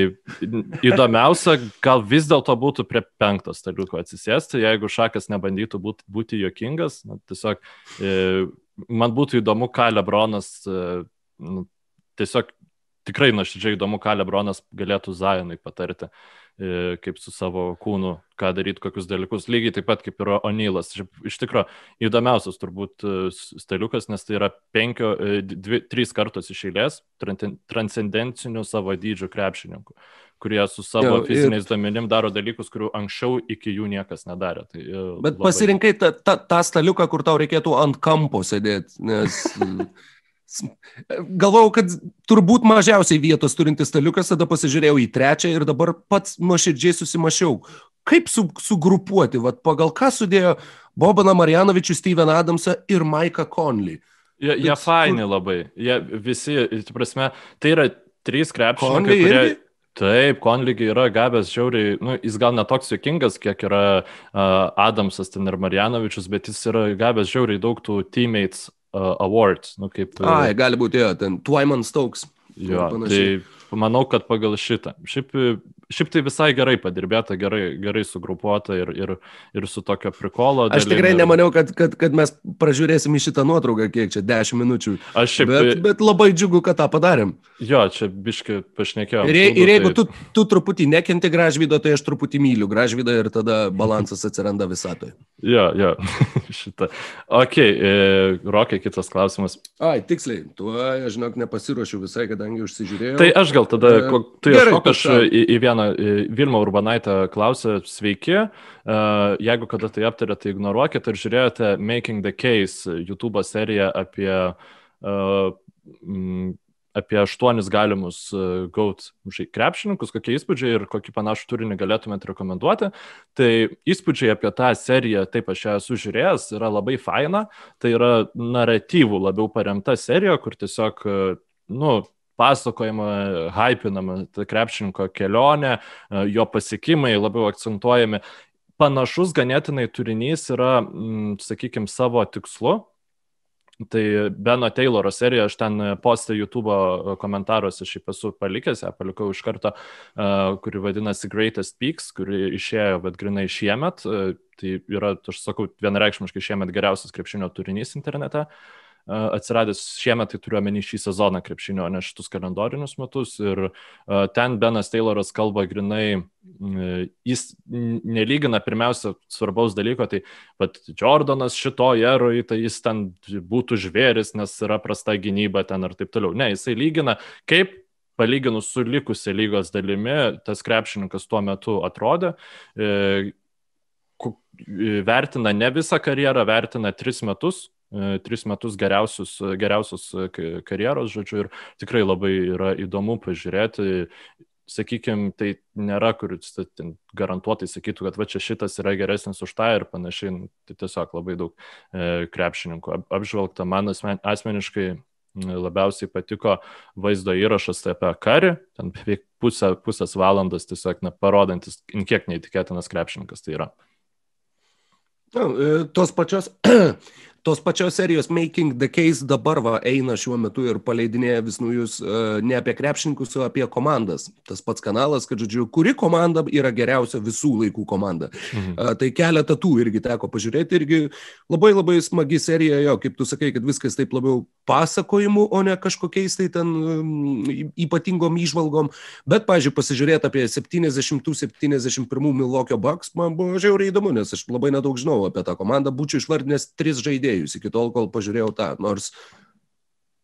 įdomiausia, gal vis dėlto būtų prie penkto staliuko atsisėsti, jeigu šakas nebandytų būti, būti jokingas, na, tiesiog e, man būtų įdomu, ką Lebronas, e, nu, tiesiog tikrai nuoširdžiai įdomu, ką Lebronas galėtų Zajonui patarti, e, kaip su savo kūnu, ką daryti, kokius dalykus. Lygiai taip pat kaip ir Onylas. Iš tikrųjų, įdomiausias turbūt e, stiliukas, nes tai yra penkio, dvi, trys kartos iš eilės transcendencinių savo dydžių krepšininkų kurie su savo jo, fiziniais ir... duomenim daro dalykus, kurių anksčiau iki jų niekas nedarė. Tai, e, Bet labai... pasirinkai tą, tą, tą staliuką, kur tau reikėtų ant kampo sėdėti, nes galvau, kad turbūt mažiausiai vietos turintis staliukas, tada pasižiūrėjau į trečią ir dabar pats nuoširdžiai susimašiau, kaip su, sugrupuoti, vat, pagal ką sudėjo Bobaną Marjanovičių, Steven Adamsą ir Maiką Conley. Jie, jie faini labai, jie visi, prasme, tai yra trys krepšininkai, kurie... Irgi? Taip, Konlygiai yra gavęs žiauriai, nu, jis gal netoks juokingas, kiek yra uh, Adamsas ten ir Marjanovičius, bet jis yra gavęs žiauriai daug tų teammates uh, awards. Nu, kaip, Ai, gali būti, jo, ten Twyman Stokes. Jo, tai manau, kad pagal šitą. Šiaip Šiaip tai visai gerai padirbėta, gerai, gerai sugrupuota ir, ir, ir su tokio prikolo. Aš tikrai nemaniau, kad, kad, kad mes pražiūrėsim į šitą nuotrauką, kiek čia 10 minučių. Aš šiaip. Bet, bet labai džiugu, kad tą padarėm. Jo, čia biški pašnekėjau. Ir, ir jeigu tai... tu, tu truputį nekenti gražvydo, tai aš truputį myliu gražvydą ir tada balansas atsiranda visatoje. jo, jo, šitą. Ok, e, Rokė, kitas klausimas. Ai, tiksliai, tuo žinok nepasiruošiu visai, kadangi užsižiūrėjau. Tai aš gal tada, e, tu ieškok, aš į, į vieną Vilma Urbanaitė klausė, sveiki, jeigu kada tai aptarėte, tai ignoruokite ir žiūrėjote Making the Case YouTube seriją apie, apie aštuonis galimus GAUT krepšininkus, kokie įspūdžiai ir kokį panašų turinį galėtumėte rekomenduoti. Tai įspūdžiai apie tą seriją, taip aš ją esu žiūrėjęs, yra labai faina, tai yra naratyvų labiau paremta serija, kur tiesiog, nu, pasakojama, hypinama ta krepšininko kelionė, e, jo pasiekimai labiau akcentuojami. Panašus ganėtinai turinys yra, sakykime, savo tikslu, Tai Beno Tayloro serija, aš ten postą YouTube komentaruose šiaip esu palikęs, ją palikau iš karto, uh, kuri vadinasi Greatest Peaks, kuri išėjo, bet grinai šiemet. Tai yra, aš sakau, vienareikšmiškai šiemet geriausias krepšinio turinys internete. Uh, atsiradęs šiemet, tai turiu omeny šį sezoną krepšinio, ne šitus kalendorinius metus. Ir ten Benas Tayloras kalba grinai, jis nelygina pirmiausia svarbaus dalyko, tai pat Jordanas šito eroj, tai jis ten būtų žvėris, nes yra prasta gynyba ten ir taip toliau. Ne, jisai lygina, kaip palyginus su likusia lygos dalimi, tas krepšininkas tuo metu atrodė. E, vertina ne visą karjerą, vertina tris metus, E, tris metus geriausius, geriausius e, karjeros, žodžiu, ir tikrai labai yra įdomu pažiūrėti. Sakykime, tai nėra, kur garantuotai sakytų, kad va čia šitas yra geresnis už tą ir panašiai. Nu, tai tiesiog labai daug e, krepšininkų apžvelgta. Man asmen, asmeniškai labiausiai patiko vaizdo įrašas tai apie karį, ten beveik pusę, pusės valandos tiesiog na, parodantis, kiek neįtikėtinas krepšininkas tai yra. No, tos pačios tos pačios serijos Making the Case dabar va eina šiuo metu ir paleidinėja vis naujus uh, ne apie krepšininkus, o apie komandas. Tas pats kanalas, kad, žodžiu, kuri komanda yra geriausia visų laikų komanda. Mhm. Uh, tai keletą tų irgi teko pažiūrėti, irgi labai labai smagi serija, jo, kaip tu sakai, kad viskas taip labiau pasakojimu, o ne kažkokiais tai ten ypatingom išvalgom. Bet, pažiūrėjau, pasižiūrėti apie 70-71 Milwaukee Bucks man buvo žiauriai įdomu, nes aš labai nedaug žinau apie tą komandą, būčiau išvardinęs tris žaidėjus iki tol, kol pažiūrėjau tą. Nors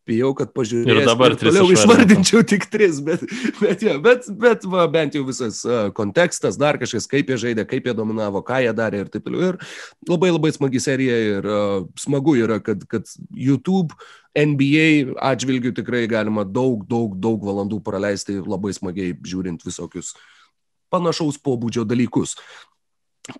bijau, kad pažiūrėjau. Ir dabar tris. Toliau išvardinčiau tik tris, bet, bet, ja, bet, bet va, bent jau visas kontekstas, dar kažkas, kaip jie žaidė, kaip jie dominavo, ką jie darė ir taip toliau. Ir labai labai smagi serija ir uh, smagu yra, kad, kad YouTube NBA atžvilgių tikrai galima daug, daug, daug valandų praleisti labai smagiai žiūrint visokius panašaus pobūdžio dalykus.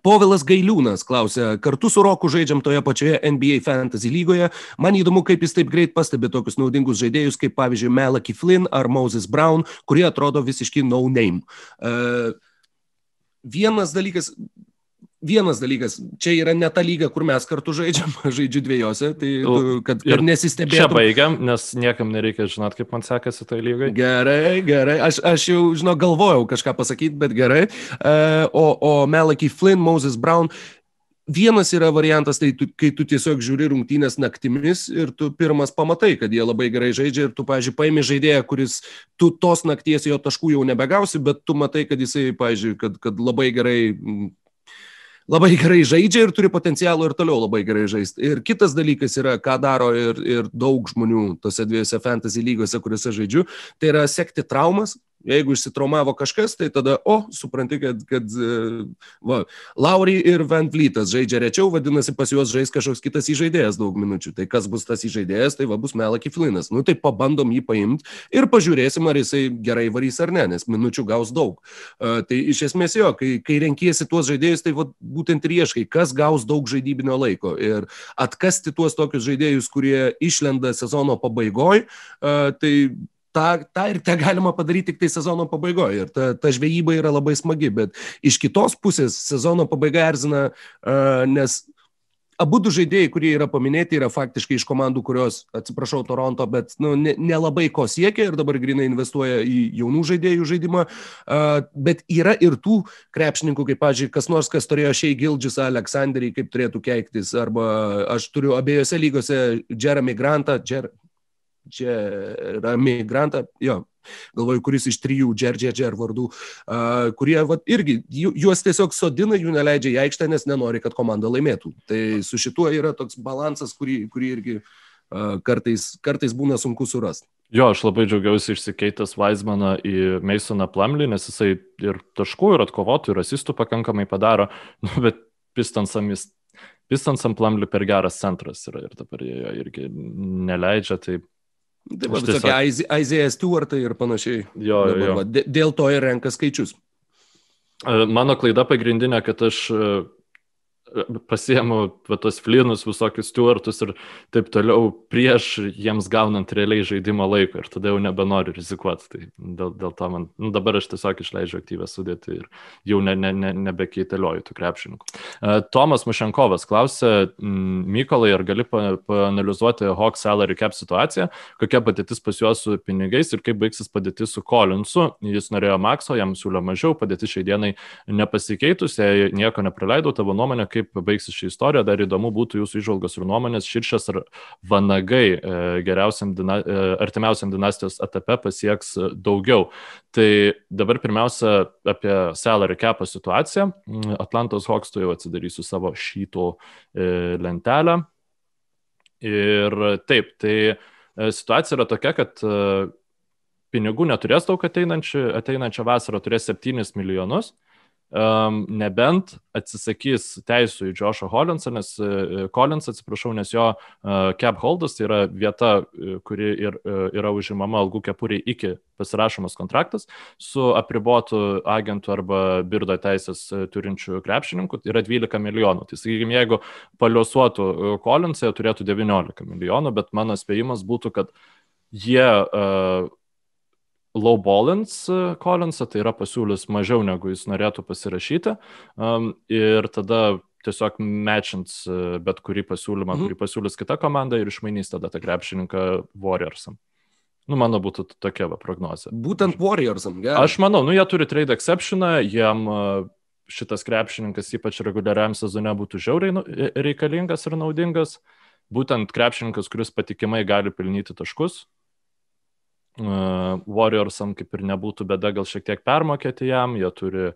Povilas Gailiūnas klausė, kartu su Roku žaidžiam toje pačioje NBA Fantasy lygoje. Man įdomu, kaip jis taip greit pastebi tokius naudingus žaidėjus, kaip pavyzdžiui Melaki Flynn ar Moses Brown, kurie atrodo visiškai no name. Uh, vienas dalykas, vienas dalykas, čia yra ne ta lyga, kur mes kartu žaidžiam, žaidžiu dviejose, tai kad, kad nesistebėtum. Čia baigiam, nes niekam nereikia žinot, kaip man sekasi tai lygai. Gerai, gerai, aš, aš jau, žinau, galvojau kažką pasakyti, bet gerai. Uh, o, o Melaki Flynn, Moses Brown, Vienas yra variantas, tai tu, kai tu tiesiog žiūri rungtynės naktimis ir tu pirmas pamatai, kad jie labai gerai žaidžia ir tu, pažiūrėjau, paimi žaidėją, kuris tu tos nakties jo taškų jau nebegausi, bet tu matai, kad jisai, pažiūrėjau, kad, kad labai gerai labai gerai žaidžia ir turi potencialų ir toliau labai gerai žaisti. Ir kitas dalykas yra, ką daro ir, ir daug žmonių tose dviejose fantasy lygose, kuriuose žaidžiu, tai yra sekti traumas, Jeigu išsitraumavo kažkas, tai tada, o, supranti, kad, kad va, Lauri ir Van Vlytas žaidžia rečiau, vadinasi, pas juos žais kažkoks kitas įžaidėjas daug minučių. Tai kas bus tas įžaidėjas, tai va bus Melaki Flinas. Nu, tai pabandom jį paimti ir pažiūrėsim, ar jisai gerai varys ar ne, nes minučių gaus daug. Uh, tai iš esmės jo, kai, kai renkiesi tuos žaidėjus, tai va, būtent ir ieškai, kas gaus daug žaidybinio laiko. Ir atkasti tuos tokius žaidėjus, kurie išlenda sezono pabaigoje, uh, tai tą, tą ir tą galima padaryti tik tai sezono pabaigoje. Ir ta, ta žvejyba yra labai smagi, bet iš kitos pusės sezono pabaiga erzina, nes abu du žaidėjai, kurie yra paminėti, yra faktiškai iš komandų, kurios, atsiprašau, Toronto, bet nu, nelabai ne, ne ko siekia ir dabar grinai investuoja į jaunų žaidėjų žaidimą. Uh, bet yra ir tų krepšininkų, kaip, pažiūrėjau, kas nors, kas turėjo šiai Gildžis Aleksandrį, kaip turėtų keiktis, arba aš turiu abiejose lygose Jeremy Grantą, Jer... Jeremy Grantą, jo, galvoju, kuris iš trijų Džerdžia Džer vardų, uh, kurie vat, irgi ju, juos tiesiog sodina, jų neleidžia į aikštę, nes nenori, kad komanda laimėtų. Tai su šituo yra toks balansas, kurį, kurį irgi uh, kartais, kartais būna sunku surasti. Jo, aš labai džiaugiausi išsikeitęs Weizmaną į Masoną Plumley, nes jisai ir taškų, ir atkovotų, ir asistų pakankamai padaro, nu, bet Pistonsams, Pistonsam Plumley per geras centras yra ir dabar jie irgi neleidžia, tai Taip, va, tiesiog... Isaiah Stewartai ir panašiai. Jo, Dabar, jo. Va, dėl to ir renka skaičius. Mano klaida pagrindinė, kad aš pasiemu va, tos flinus, visokius stuartus ir taip toliau prieš jiems gaunant realiai žaidimo laiko ir tada jau nebenoriu rizikuoti. Tai dėl, dėl to man, nu, dabar aš tiesiog išleidžiu aktyvę sudėti ir jau ne, ne, ne, nebekeiteliuoju tų krepšininkų. Uh, Tomas Mušenkovas klausė, mm, Mykolai, ar gali pa, paanalizuoti Hawk salary cap situaciją, kokia padėtis pas juos su pinigais ir kaip baigsis padėtis su Collinsu. Jis norėjo Makso, jam siūlė mažiau, padėtis šiai dienai nepasikeitus, jei nieko nepraleidau, tavo nuomonė, kaip kaip baigsis ši istorija. Dar įdomu būtų jūsų išvalgos ir nuomonės. Širšės ar vanagai e, geriausiam, dina, e, artimiausiam dinastijos etape pasieks e, daugiau. Tai dabar pirmiausia apie salary capą situaciją. Mm, Atlantos Hawks tu jau atsidarysiu savo šito lentelę. Ir taip, tai situacija yra tokia, kad pinigų neturės daug ateinančią, ateinančią vasarą, turės 7 milijonus. Um, nebent atsisakys teisų į Joshua Hollinsą, nes uh, Collins, atsiprašau, nes jo uh, cap holdas tai yra vieta, uh, kuri ir, uh, yra užimama algų kepuriai iki pasirašomas kontraktas su apribotu agentų arba birdo teisės uh, turinčių krepšininkų, tai yra 12 milijonų. Tai sakykime, jeigu paliuosuotų uh, Collinsą, jie turėtų 19 milijonų, bet mano spėjimas būtų, kad jie uh, lowballins Collinsą, e, tai yra pasiūlys mažiau negu jis norėtų pasirašyti um, ir tada tiesiog matchins e, bet kurį pasiūlymą, mhm. kurį pasiūlys kita komanda ir išmainys tada tą krepšininką Warriorsam. Nu, mano būtų tokia va prognozė. Būtent Warriorsam, gerai. Aš manau, nu, jie turi trade exceptioną, jiem e, šitas krepšininkas ypač reguliariam sezone būtų žiauriai nu, reikalingas ir naudingas. Būtent krepšininkas, kuris patikimai gali pelnyti taškus, Uh, Warriorsam kaip ir nebūtų bėda gal šiek tiek permokėti jam, jie turi,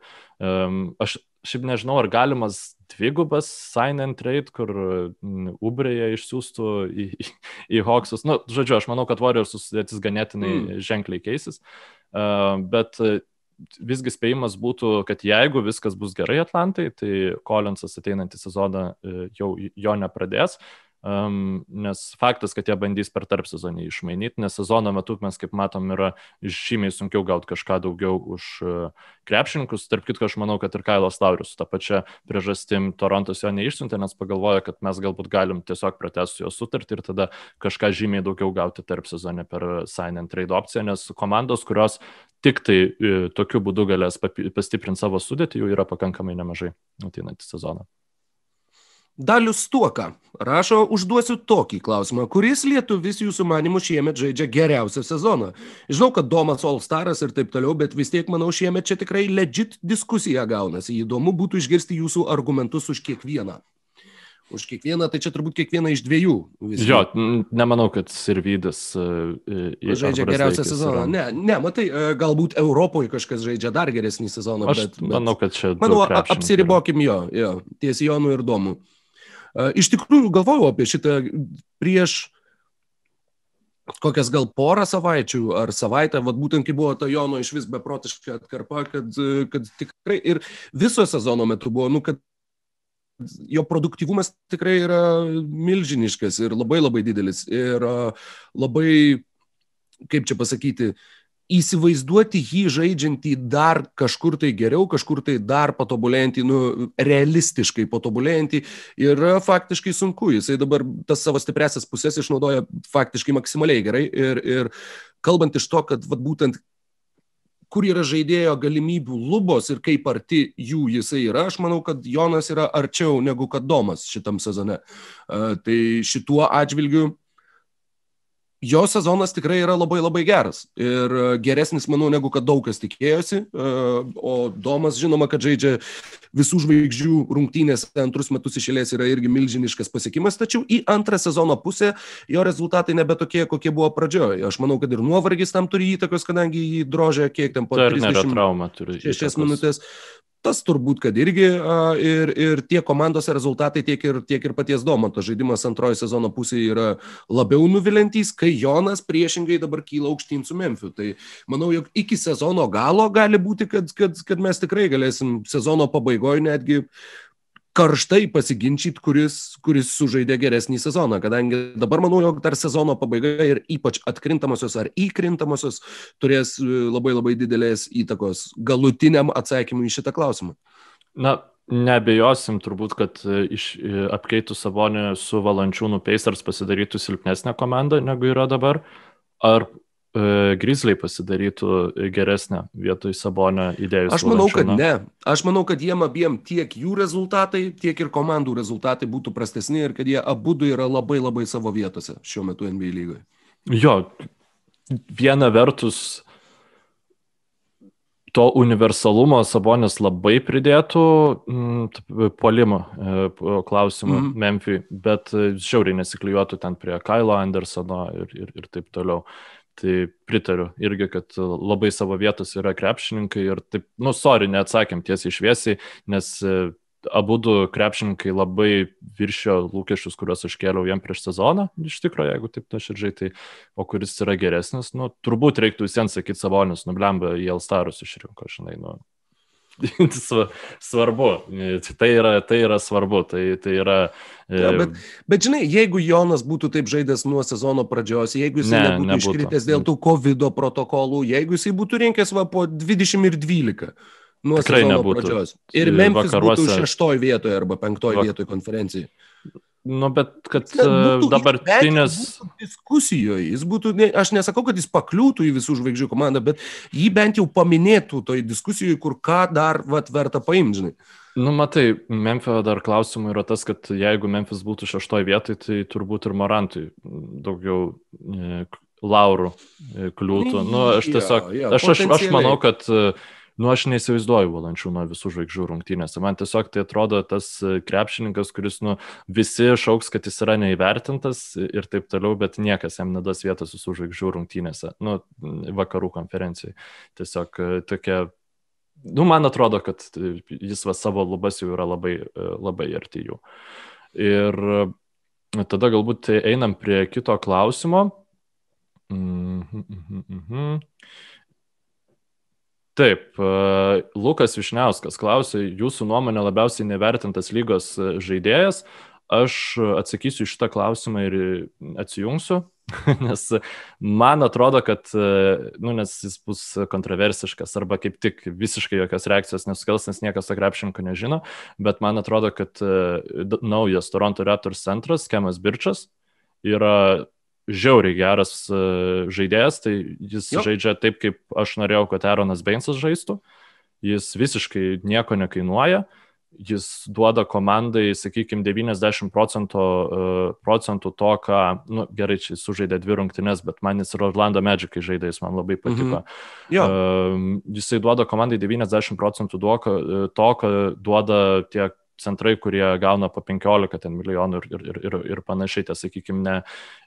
um, aš šiaip nežinau, ar galimas dvigubas sign and trade, kur Ubrėje išsiųstų į, į, į Hawksus. Nu, žodžiu, aš manau, kad Warriors sudėtis ganėtinai mm. ženkliai keisis, uh, bet visgi spėjimas būtų, kad jeigu viskas bus gerai Atlantai, tai Collinsas ateinantį sezoną uh, jau jo nepradės. Um, nes faktas, kad jie bandys per tarp sezonį išmainyti, nes sezono metu mes, kaip matom, yra žymiai sunkiau gauti kažką daugiau už uh, krepšininkus. Tarp kitko, aš manau, kad ir Kailas Laurius tą pačią priežastim Torontas jo neišsiuntė, nes pagalvoja, kad mes galbūt galim tiesiog pratesti jo sutartį ir tada kažką žymiai daugiau gauti tarp sezonį per sign and trade opciją, nes komandos, kurios tik tai uh, tokiu būdu galės pastiprinti savo sudėtį, jų yra pakankamai nemažai ateinantį sezoną. Dalius Stuoka rašo, užduosiu tokį klausimą. Kuris lietuvis jūsų manimų šiemet žaidžia geriausią sezoną? Žinau, kad Domas Olstaras ir taip toliau, bet vis tiek manau, šiemet čia tikrai legit diskusija gaunasi. Įdomu būtų išgirsti jūsų argumentus už kiekvieną. Už kiekvieną, tai čia turbūt kiekvieną iš dviejų. Visgi. Jo, nemanau, kad Sirvydas uh, žaidžia geriausią sezoną. Yra. Ne, ne, matai, e, galbūt Europoje kažkas žaidžia dar geresnį sezoną. Aš bet, bet, manau, kad čia. Manau, apsiribokim jo, jo ties Jonu ir Domu. Iš tikrųjų galvojau apie šitą prieš kokias gal porą savaičių ar savaitę, vad būtent kai buvo ta Jono iš vis beprotiška atkarpa, kad, kad tikrai ir viso sezono metu buvo, nu, kad jo produktyvumas tikrai yra milžiniškas ir labai labai didelis. Ir labai, kaip čia pasakyti, uh, įsivaizduoti jį žaidžiantį dar kažkur tai geriau, kažkur tai dar patobulėjantį, nu, realistiškai patobulėjantį yra faktiškai sunku. Jisai dabar tas savo stipresias pusės išnaudoja faktiškai maksimaliai gerai ir, ir kalbant iš to, kad vat, būtent kur yra žaidėjo galimybių lubos ir kaip arti jų jisai yra, aš manau, kad Jonas yra arčiau negu kad Domas šitam sezone. Uh, tai šituo atžvilgiu jo sezonas tikrai yra labai labai geras ir e, geresnis, manau, negu kad daug kas tikėjosi. E, o Domas, žinoma, kad žaidžia visų žvaigždžių rungtynės antrus metus išėlės yra irgi milžiniškas pasiekimas, tačiau į antrą sezono pusę jo rezultatai nebe tokie, kokie buvo pradžioje. Aš manau, kad ir nuovargis tam turi įtakos, kadangi jį drožė kiek ten po 30 minutės tas turbūt, kad irgi ir, ir tiek komandos rezultatai, tiek ir, tiek ir paties Domanto žaidimas antrojo sezono pusėje yra labiau nuvilintys, kai Jonas priešingai dabar kyla aukštyn su Memfiu. Tai manau, jog iki sezono galo gali būti, kad, kad, kad mes tikrai galėsim sezono pabaigoje netgi karštai pasiginčyti, kuris, kuris sužaidė geresnį sezoną, kadangi dabar manau, jog dar sezono pabaiga ir ypač atkrintamosios ar įkrintamosios turės e, labai labai didelės įtakos galutiniam atsakymui į šitą klausimą. Na, nebejosim turbūt, kad e, iš e, apkeitų Savonį su Valančiūnų Pacers pasidarytų silpnesnė komanda negu yra dabar. Ar Grizzly pasidarytų geresnę vietoj Sabonio idėjų. Aš manau, kad ne. Aš manau, kad jiem abiem tiek jų rezultatai, tiek ir komandų rezultatai būtų prastesni ir kad jie abu yra labai labai savo vietose šiuo metu NBA lygoje. Jo, viena vertus to universalumo Sabonis labai pridėtų polimo e, klausimą mm -hmm. Memphis, bet žiauriai nesiklijuotų ten prie Kailo Andersono ir, ir, ir taip toliau. Tai pritariu irgi, kad labai savo vietos yra krepšininkai ir taip, nu, sorry, neatsakėm tiesiai išviesiai, nes e, abu du krepšininkai labai viršio lūkesčius, kuriuos aš kėliau jam prieš sezoną, iš tikrųjų, jeigu taip nuoširdžiai, tai o kuris yra geresnis, nu, turbūt reiktų visiems sakyti Savonis, nublemba į Elstarus išrinko, žinai, nu, svarbu. Tai yra, tai yra svarbu. Tai, tai yra, ja, bet, bet žinai, jeigu Jonas būtų taip žaidęs nuo sezono pradžios, jeigu jis ne, nebūtų, nebūtų iškritęs dėl tų COVID protokolų, jeigu jis būtų rinkęs va po 20 ir 12 nuo Tikrai sezono nebūtų. pradžios. Ir Memphis vakaruose... būtų šeštoje vietoje arba penktoje vak... vietoje konferencijai. Nu, bet kad būtų, dabartinės. Diskusijoje, jis būtų, ne, aš nesakau, kad jis pakliūtų į visų žvaigždžių komandą, bet jį bent jau paminėtų toj diskusijoje, kur ką dar vat, verta paimti, žinai. Nu, matai, Memphio dar klausimų yra tas, kad jeigu Memphis būtų šeštoje vietoje, tai turbūt ir Morantui daugiau e, laurų e, kliūtų. Nu, aš tiesiog, ja, ja, aš, aš, aš manau, kad e, Nu, aš neįsivaizduoju Valančiūno visų žvaigždžių rungtynėse. Man tiesiog tai atrodo tas e, krepšininkas, kuris, nu, visi šauks, kad jis yra neįvertintas ir taip toliau, bet niekas jam nedas vietos visų žvaigždžių rungtynėse, nu, vakarų konferencijai. Tiesiog e, tokia, nu, man atrodo, kad jis va savo lubas jau yra labai, e, labai arti jų. Ir tada galbūt einam prie kito klausimo. Mm -hmm, mm -hmm. Taip, e, Lukas Višniauskas klausė, jūsų nuomonė labiausiai nevertintas lygos e, žaidėjas. Aš atsakysiu šitą klausimą ir atsijungsiu, nes man atrodo, kad, e, nu, nes jis bus kontroversiškas arba kaip tik visiškai jokios reakcijos nesukels, nes niekas to krepšinko nežino, bet man atrodo, kad naujas Toronto Raptors centras, Kemas Birčas, yra žiauriai geras e, žaidėjas, tai jis jo. žaidžia taip, kaip aš norėjau, kad Aaronas Bainsas žaistų. Jis visiškai nieko nekainuoja, jis duoda komandai, sakykime, 90 procentų, procentų to, ką, nu, gerai, čia sužaidė dvi rungtynes, bet man jis ir Orlando Magicai žaidė, jis man labai patiko. Mhm. Jo. Jisai duoda komandai 90 procentų to, ką duoda tiek centrai, kurie gauna po 15 milijonų ir, ir, ir, ir panašiai, tai sakykime, ne,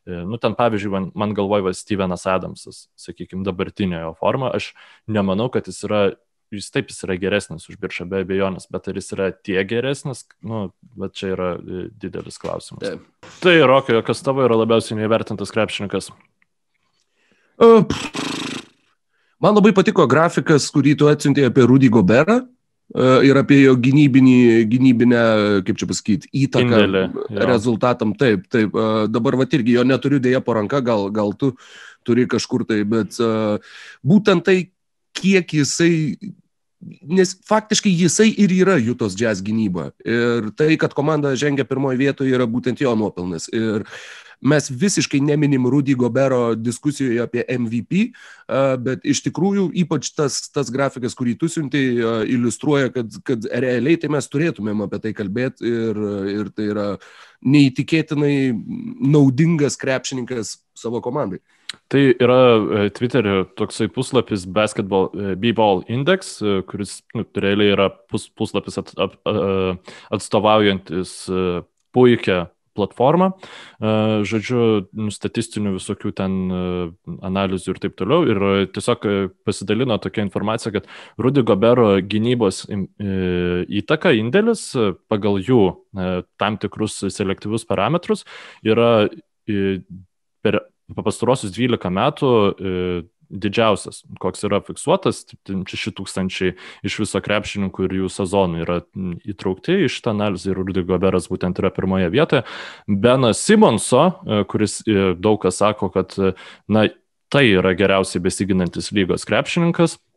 e, nu ten pavyzdžiui, man, man galvoja Stevenas Adamsas, sakykime, dabartinėjo forma, aš nemanau, kad jis yra jis taip jis yra geresnis už biržą be abejonės, bet ar jis yra tiek geresnis, nu, bet čia yra e, didelis klausimas. Taip. Tai, Rokio, kas tavo yra labiausiai neįvertintas krepšininkas? Uh, man labai patiko grafikas, kurį tu atsiuntėjai apie Rudy Goberą. E, ir apie jo gynybinį, gynybinę, kaip čia pasakyti, įtaką Indėlį, rezultatam. Taip, taip. E, dabar va irgi jo neturiu dėja po ranka, gal, gal tu turi kažkur tai, bet uh, būtent tai, kiek jisai, nes faktiškai jisai ir yra Jutos jazz gynyba. Ir tai, kad komanda žengia pirmoje vietoje, yra būtent jo nuopelnas. Ir mes visiškai neminim Rudy Gobero diskusijoje apie MVP, bet iš tikrųjų ypač tas, tas grafikas, kurį tu siuntai, iliustruoja, kad, kad realiai tai mes turėtumėm apie tai kalbėti ir, ir tai yra neįtikėtinai naudingas krepšininkas savo komandai. Tai yra e, Twitterio toksai puslapis Basketball e, B-Ball Index, e, kuris nu, realiai yra pus, puslapis at, at, atstovaujantis puikią platformą, žodžiu, nu, statistinių visokių ten analizių ir taip toliau. Ir tiesiog pasidalino tokia informacija, kad Rudy Gobero gynybos įtaka, indėlis pagal jų tam tikrus selektyvius parametrus yra per pastarosius 12 metų e, didžiausias, koks yra fiksuotas, 6000 iš viso krepšininkų ir jų sezonų yra įtraukti į šitą analizę ir Rudy Goberas būtent yra pirmoje vietoje. Benas Simonso, e, kuris e, daug kas sako, kad na, tai yra geriausiai besiginantis lygos krepšininkas, E,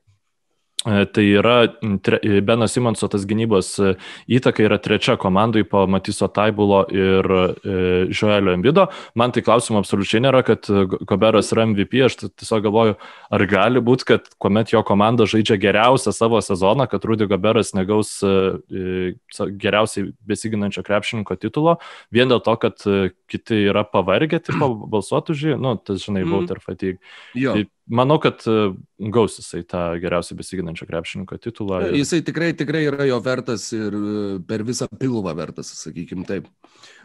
tai yra tre, Benas Simonso tas gynybos e, įtaka yra trečia komandai po Matiso Taibulo ir e, Žoelio Embido. Man tai klausimų absoliučiai nėra, kad Koberas yra MVP, aš tiesiog galvoju, ar gali būti, kad kuomet jo komanda žaidžia geriausią savo sezoną, kad Rudy Goberas negaus geriausiai besiginančio krepšininko titulo, vien dėl to, kad kiti yra pavargę, tipo balsuotų jį, nu, tas žinai, mm. voter fatigue. Jo. Tai manau, kad e, gaus jisai tą geriausiai besiginančio krepšininko titulą. Ir... Jisai tikrai, tikrai yra jo vertas ir e, per visą pilvą vertas, sakykim taip.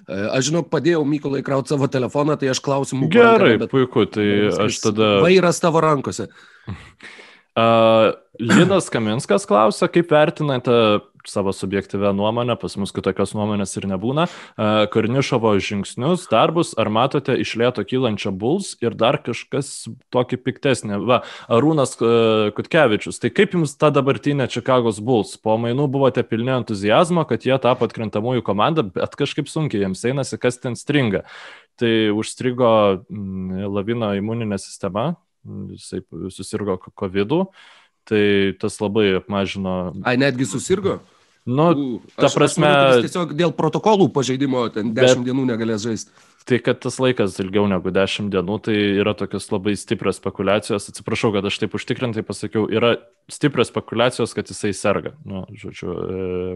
E, aš žinau, padėjau Mykolai krauti savo telefoną, tai aš klausimų. Gerai, bet... puiku, tai aš tada. Vairas tavo rankose. Uh, Linas Kaminskas klausia, kaip vertinate savo subjektyvę nuomonę, pas mus kitokios nuomonės ir nebūna, uh, Karnišovo žingsnius, darbus, ar matote iš lėto kylančią Bulls ir dar kažkas tokį piktesnį. Va, Arūnas uh, Kutkevičius, tai kaip jums ta dabartinė Čikagos Bulls? Po mainų buvote pilni entuzijazmo, kad jie tapo atkrintamųjų komanda, bet kažkaip sunkiai jiems einasi, kas ten stringa. Tai užstrigo mm, lavino imuninė sistema, jisai susirgo COVID, tai tas labai apmažino. Ai, netgi susirgo? Nu, U, ta aš, prasme. Aš manau, tiesiog dėl protokolų pažeidimo ten 10 bet, dienų negalės žaisti. Tai kad tas laikas ilgiau negu 10 dienų, tai yra tokios labai stiprios spekulacijos. Atsiprašau, kad aš taip užtikrintai pasakiau, yra stiprios spekulacijos, kad jisai serga, nu, žodžiu,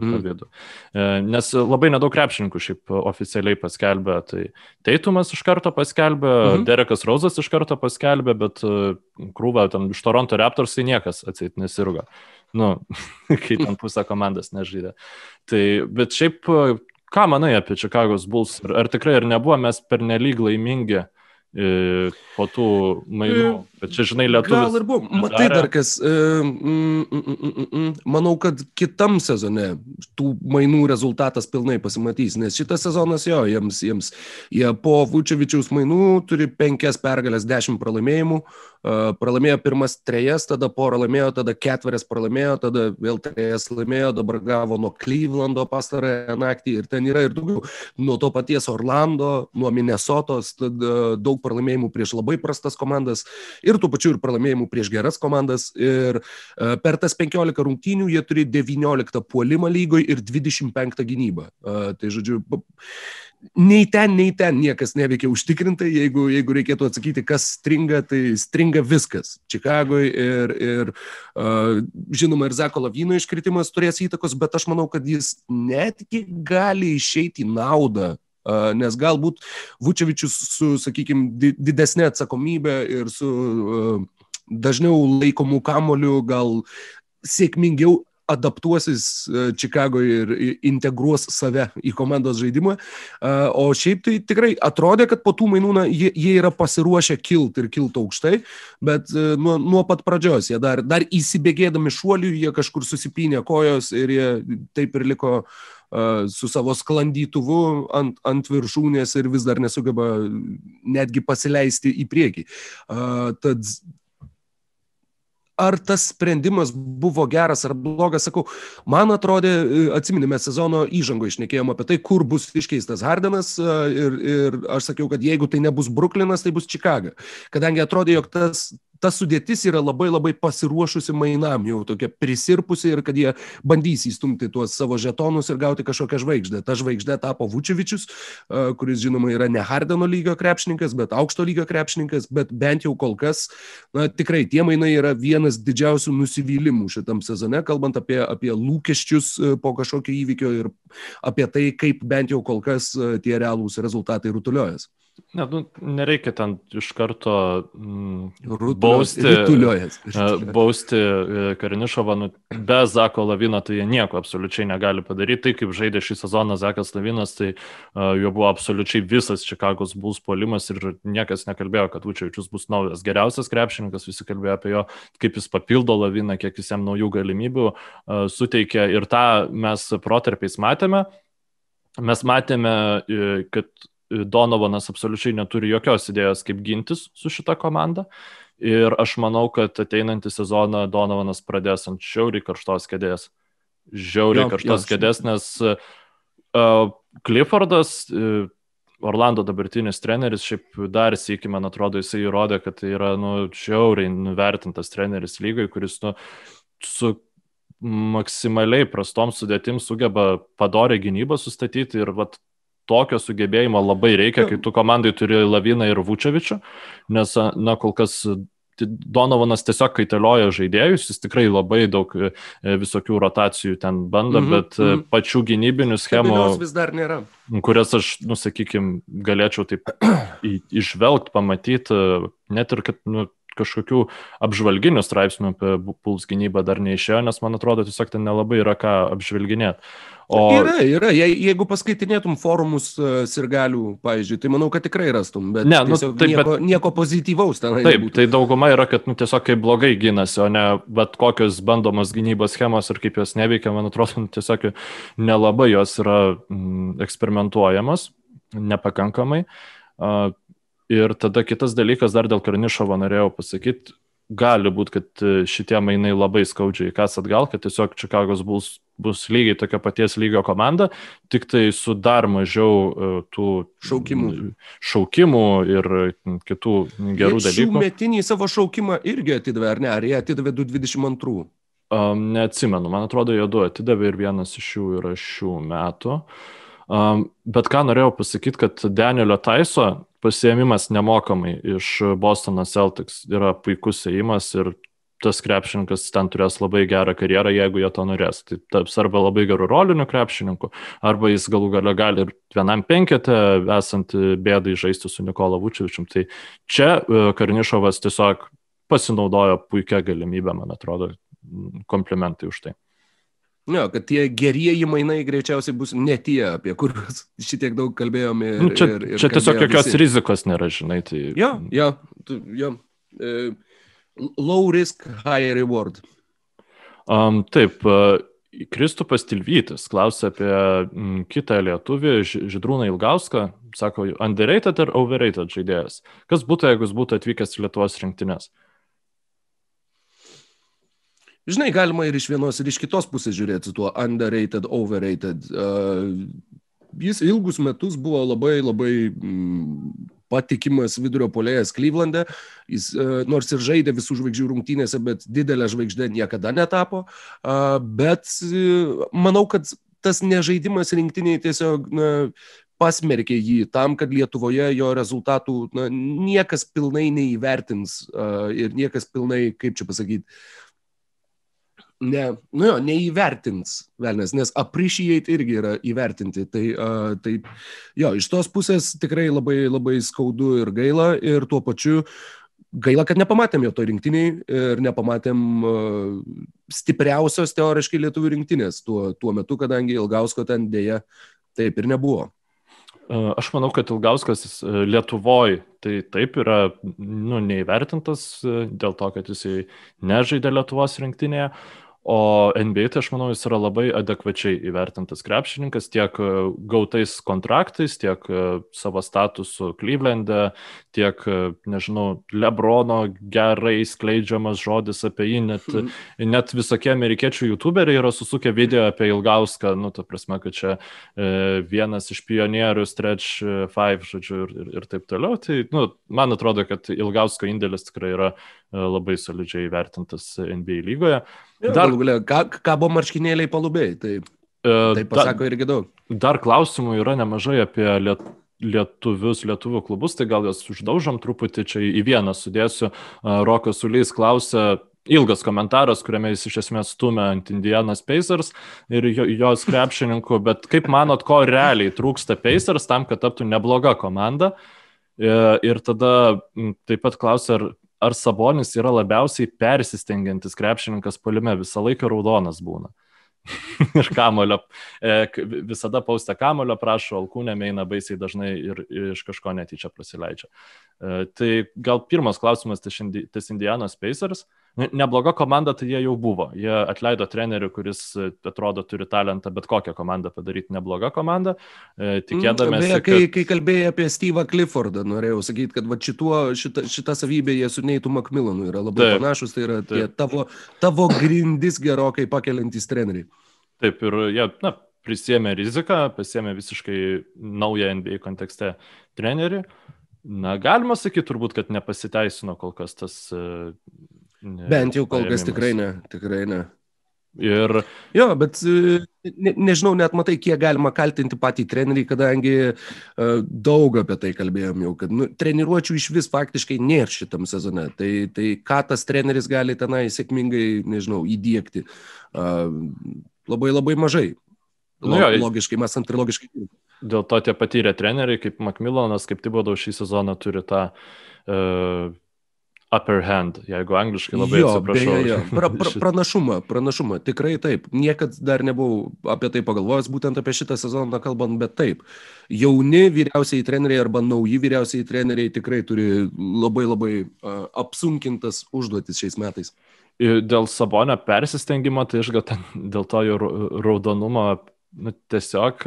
COVID. Mm. E, nes labai nedaug krepšininkų šiaip oficialiai paskelbė. Tai Teitumas iš karto paskelbė, mm -hmm. Derekas Rauzas iš karto paskelbė, bet e, krūva ten iš Toronto Raptors tai niekas atseit nesirgo. Nu, kai ten pusę komandas nežaidė. Tai, bet šiaip ką manai apie Čikagos Bulls? Ar, ar tikrai ar nebuvo mes pernelyg laimingi e, po tų mainų? Bet čia, žinai, lietuvių. Gal ir buvo. Matai dar kas, e, mm, mm, mm, mm, manau, kad kitam sezone tų mainų rezultatas pilnai pasimatys, nes šitas sezonas jo, jiems, jiems jie po Vučevičiaus mainų turi penkias pergalės, dešimt pralaimėjimų, pralaimėjo pirmas trejas, tada porą laimėjo, tada ketverias pralaimėjo, tada vėl trejas laimėjo, dabar gavo nuo Clevelando pastarąją naktį ir ten yra ir daugiau. Nuo to paties Orlando, nuo Minnesotos, daug pralaimėjimų prieš labai prastas komandas ir tų pačių ir pralaimėjimų prieš geras komandas. Ir per tas 15 rungtynių jie turi 19 puolimą lygoje ir 25 gynybą. Tai žodžiu, nei ten, nei ten niekas neveikia užtikrintai. Jeigu, jeigu reikėtų atsakyti, kas stringa, tai stringa viskas. Čikagoje ir, ir uh, žinoma, ir Zeko Lavino iškritimas turės įtakos, bet aš manau, kad jis netgi gali išeiti į naudą nes galbūt Vučevičius su, sakykime, didesnė atsakomybė ir su dažniau laikomų kamoliu gal sėkmingiau adaptuosis Čikagoje ir integruos save į komandos žaidimą. O šiaip tai tikrai atrodė, kad po tų mainų na, jie, jie yra pasiruošę kilti ir kilti aukštai, bet nuo, nuo pat pradžios jie dar, dar įsibėgėdami šuolių, jie kažkur susipinė kojos ir jie taip ir liko su savo sklandytuvu ant, ant viršūnės ir vis dar nesugeba netgi pasileisti į priekį. Tad ar tas sprendimas buvo geras ar blogas, sakau, man atrodė, e, atsiminime sezono įžango išnekėjom apie tai, kur bus iškeistas Hardenas ir, ir aš sakiau, kad jeigu tai nebus Bruklinas, tai bus Čikaga. Kadangi atrodė, jog tas ta sudėtis yra labai labai pasiruošusi mainam, jau tokia prisirpusi ir kad jie bandys įstumti tuos savo žetonus ir gauti kažkokią žvaigždę. Ta žvaigždė tapo Vučevičius, kuris žinoma yra ne Hardeno lygio krepšininkas, bet aukšto lygio krepšininkas, bet bent jau kol kas, na tikrai tie mainai yra vienas didžiausių nusivylimų šitam sezone, kalbant apie, apie lūkesčius e, po kažkokio įvykio ir apie tai, kaip bent jau kol kas e, tie realūs rezultatai rutuliuojas. Ne, nu, nereikia ten iš karto mm, bausti, e, bausti e, Karinišovą, nu, be Zako Lavino tai jie nieko absoliučiai negali padaryti. Tai kaip žaidė šį sezoną Zakas Lavinas, tai uh, jo buvo absoliučiai visas Čikagos bus polimas ir niekas nekalbėjo, kad Vučiavičius bus naujas geriausias krepšininkas, visi kalbėjo apie jo, kaip jis papildo Laviną, kiek jis jam naujų galimybių uh, suteikia ir tą mes protarpiais matėme. Mes matėme, kad Donovanas absoliučiai neturi jokios idėjos, kaip gintis su šita komanda. Ir aš manau, kad ateinantį sezoną Donovanas pradės ant žiauriai karštos kėdės. Žiauriai jo, karštos jo, kėdės, nes uh, Cliffordas, uh, Orlando dabartinis treneris, šiaip dar sėki, man atrodo, jisai įrodė, kad tai yra, nu, žiauriai nuvertintas treneris lygai, kuris, nu, su maksimaliai prastom sudėtim sugeba padorę gynybą sustatyti ir vat, tokio sugebėjimo labai reikia, kai tu komandai turi Laviną ir Vučevičių, nes, na, kol kas Donovanas tiesiog kaitalioja žaidėjus, jis tikrai labai daug e, visokių rotacijų ten bando, mm -hmm, bet mm -hmm. pačių gynybinių schemų, vis dar nėra. kurias aš, nusakykime, galėčiau taip išvelgti, pamatyti, net ir kad, nu, kažkokių apžvalginių straipsnių apie puls gynybą dar neišėjo, nes man atrodo tiesiog ten nelabai yra ką apžvelginėti. O... Yra, yra. Je, jeigu paskaitinėtum forumus uh, sirgalių, pavyzdžiui, tai manau, kad tikrai rastum, bet, ne, nu, taip, nieko, bet... nieko pozityvaus ten. Taip, nebūtų. tai dauguma yra, kad nu, tiesiog kaip blogai gynasi, o ne bet kokios bandomos gynybos schemos ir kaip jos neveikia, man atrodo, nu, tiesiog nelabai jos yra mm, eksperimentuojamos, nepakankamai. Uh, ir tada kitas dalykas, dar dėl Karnišovo norėjau pasakyti, gali būti, kad e, šitie mainai labai skaudžiai kas atgal, kad tiesiog Čikagos bus, bus lygiai tokia paties lygio komanda, tik tai su dar mažiau uh, tų šaukimų. šaukimų ir kitų gerų Jie dalykų. Metinį savo šaukimą irgi atidavė, ar ne? Ar jie atidavė 222? Um, neatsimenu, man atrodo, jie du atidavė ir vienas iš jų yra šių metų. Um, bet ką norėjau pasakyti, kad Danielio Taiso pasiemimas nemokamai iš Bostono Celtics yra puikus ėjimas ir tas krepšininkas ten turės labai gerą karjerą, jeigu jie to norės. Tai taps arba labai gerų rolinių krepšininkų, arba jis galų gale gali ir vienam penkete, esant bėdai žaisti su Nikola Vučevičium. Tai čia e, Karnišovas tiesiog pasinaudojo puikia galimybė, man atrodo, komplimentai už tai. Jo, kad tie gerieji mainai greičiausiai bus ne tie, apie kuriuos šitiek daug kalbėjome. Ir, nu, čia ir, ir čia tiesiog jokios visi. rizikos nėra, žinai. Tai... Jo, jo, jo. Uh, low risk, high reward. Um, taip, uh, Kristupas Tilvytis klausia apie kitą lietuvį, Židrūną Ilgauską. Sako, underrated ar overrated žaidėjas? Kas būtų, jeigu jis būtų atvykęs į Lietuvos rinktinės? Uh, Žinai, galima ir iš vienos, ir iš kitos pusės žiūrėti tuo underrated, overrated. Uh, jis ilgus metus buvo labai, labai mm, patikimas vidurio polėjas Klyvlande. Jis uh, nors ir žaidė visų žvaigždžių rungtynėse, bet didelė žvaigždė niekada netapo. Uh, bet uh, manau, kad tas nežaidimas rinktiniai tiesiog na, pasmerkė jį tam, kad Lietuvoje jo rezultatų na, niekas pilnai neįvertins uh, ir niekas pilnai, kaip čia pasakyti, ne, nu jo, neįvertins velnės, nes appreciate irgi yra įvertinti. Tai, uh, tai jo, iš tos pusės tikrai labai, labai skaudu ir gaila ir tuo pačiu gaila, kad nepamatėm jo to rinktiniai ir nepamatėm uh, stipriausios teoriškai lietuvių rinktinės tuo, tuo metu, kadangi Ilgausko ten dėja taip ir nebuvo. Aš manau, kad Ilgauskas Lietuvoje tai taip yra nu, neįvertintas dėl to, kad jisai nežaidė Lietuvos rinktinėje. O NBA, tai aš manau, jis yra labai adekvačiai įvertintas krepšininkas tiek e, gautais kontraktais, tiek e, savo statusu Cleveland'e, tiek, e, nežinau, Lebrono gerai skleidžiamas žodis apie jį, net, mm. net visokie amerikiečių youtuberiai yra susukę video apie Ilgauską, nu, ta prasme, kad čia e, vienas iš pionierių Stretch 5, žodžiu, ir, ir, ir taip toliau. Tai, nu, man atrodo, kad Ilgausko indėlis tikrai yra labai solidžiai įvertintas NBA lygoje. Dar, galia, ką, ką buvo marškinėliai palubėjai, tai, tai pasako da, irgi daug. Dar klausimų yra nemažai apie liet, lietuvius, lietuvių klubus, tai gal jas uždaužom truputį čia į vieną sudėsiu. Rokas Ulys klausia, ilgas komentaras, kuriame jis iš esmės stumia ant Indianas Pacers ir jos krepšininkų, bet kaip manot, ko realiai trūksta Pacers tam, kad taptų nebloga komanda? E, ir tada taip pat klausia, ar, ar Sabonis yra labiausiai persistengiantis krepšininkas polime, visą laiką raudonas būna. ir kamulio, e, visada paustę kamulio prašo, alkūnė eina baisiai dažnai ir iš kažko netyčia prasileidžia. E, tai gal pirmas klausimas, tas Indianos Pacers. E, Nebloga komanda tai jie jau buvo. Jie atleido trenerių, kuris e, atrodo turi talentą bet kokią komandą padaryti neblogą komandą. E, tikėdamėsi. Beje, kai, kad... kai kalbėjai apie Steve'ą Cliffordą, norėjau sakyti, kad va, šituo, šita, šita savybė jie su Neitu Macmillanu yra labai taip, panašus, tai yra taip. tie tavo, tavo grindis gerokai pakeliantys treneriai. Taip, ir jie, na, prisėmė riziką, pasėmė visiškai naują NBA kontekste trenerių. Na, galima sakyti turbūt, kad nepasiteisino kol kas tas Ne, Bent jau kol kas tikrai ne, tikrai ne. Ir... Jo, bet e, ne, nežinau, net matai, kiek galima kaltinti patį trenerį, kadangi uh, daug apie tai kalbėjom jau, kad nu, treniruočių iš vis faktiškai nėra šitam sezone. Tai, tai ką tas treneris gali tenai sėkmingai, nežinau, įdėkti. Uh, labai labai mažai. Nu, jo, logiškai, mes ant ir logiškai. Dėl to tie patyrę treneriai, kaip Macmillanas, kaip Tibodau šį sezoną turi tą uh, upper hand, jeigu angliškai labai jo, atsiprašau. Beje, jo. Pra, pra, pranašumą, pranašumą, tikrai taip. Niekad dar nebuvau apie tai pagalvojęs, būtent apie šitą sezoną kalbant, bet taip. Jauni vyriausiai treneriai arba nauji vyriausiai treneriai tikrai turi labai labai uh, apsunkintas užduotis šiais metais. Dėl Sabonio persistengimo, tai aš gal ten dėl to jo raudonumo nu, tiesiog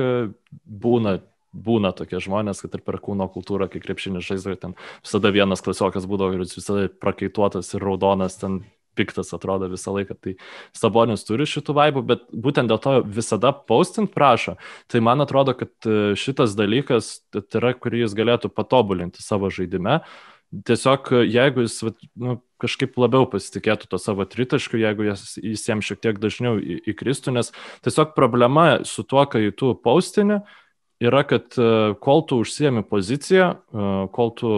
būna būna tokie žmonės, kad ir per kūno kultūrą, kai krepšinis žaidžia, ten visada vienas klasiokas būdavo ir jis visada prakaituotas ir raudonas, ten piktas atrodo visą laiką. Tai Sabonis turi šitų vaibų, bet būtent dėl to visada postint prašo. Tai man atrodo, kad e, šitas dalykas tai yra, kurį jis galėtų patobulinti savo žaidime. Tiesiog jeigu jis nu, kažkaip labiau pasitikėtų to savo tritaškiu, jeigu jis, jis jiems šiek tiek dažniau įkristų, nes tiesiog problema su tuo, kai tu paustini, yra, kad e, kol tu užsiemi poziciją, e, kol tu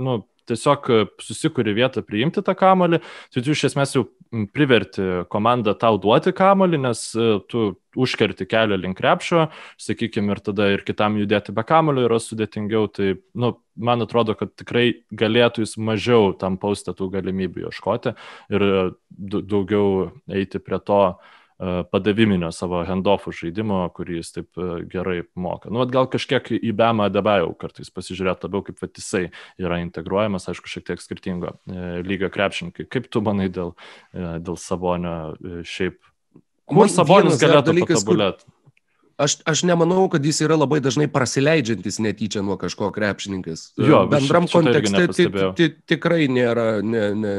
nu, tiesiog susikuri vietą priimti tą kamolį, tai tu iš esmės jau priverti komandą tau duoti kamolį, nes e, tu užkerti kelią link krepšio, sakykime, ir tada ir kitam judėti be kamolio yra sudėtingiau, tai nu, man atrodo, kad tikrai galėtų jis mažiau tam paustę tų galimybių ieškoti ir daugiau eiti prie to, uh, padaviminio savo handoffų žaidimo, kurį jis taip e, gerai moka. Nu, gal kažkiek į Bemą Debajau kartais pasižiūrėti labiau, kaip pat jisai yra integruojamas, aišku, šiek tiek skirtingo e, lygio krepšininkai. Kaip tu manai dėl, e, dėl Sabonio šiaip? Kur Sabonis galėtų patobulėti? Aš, aš nemanau, kad jis yra labai dažnai prasileidžiantis netyčia nuo kažko krepšininkas. Jo, Bendram kontekste tikrai nėra, ne, ne,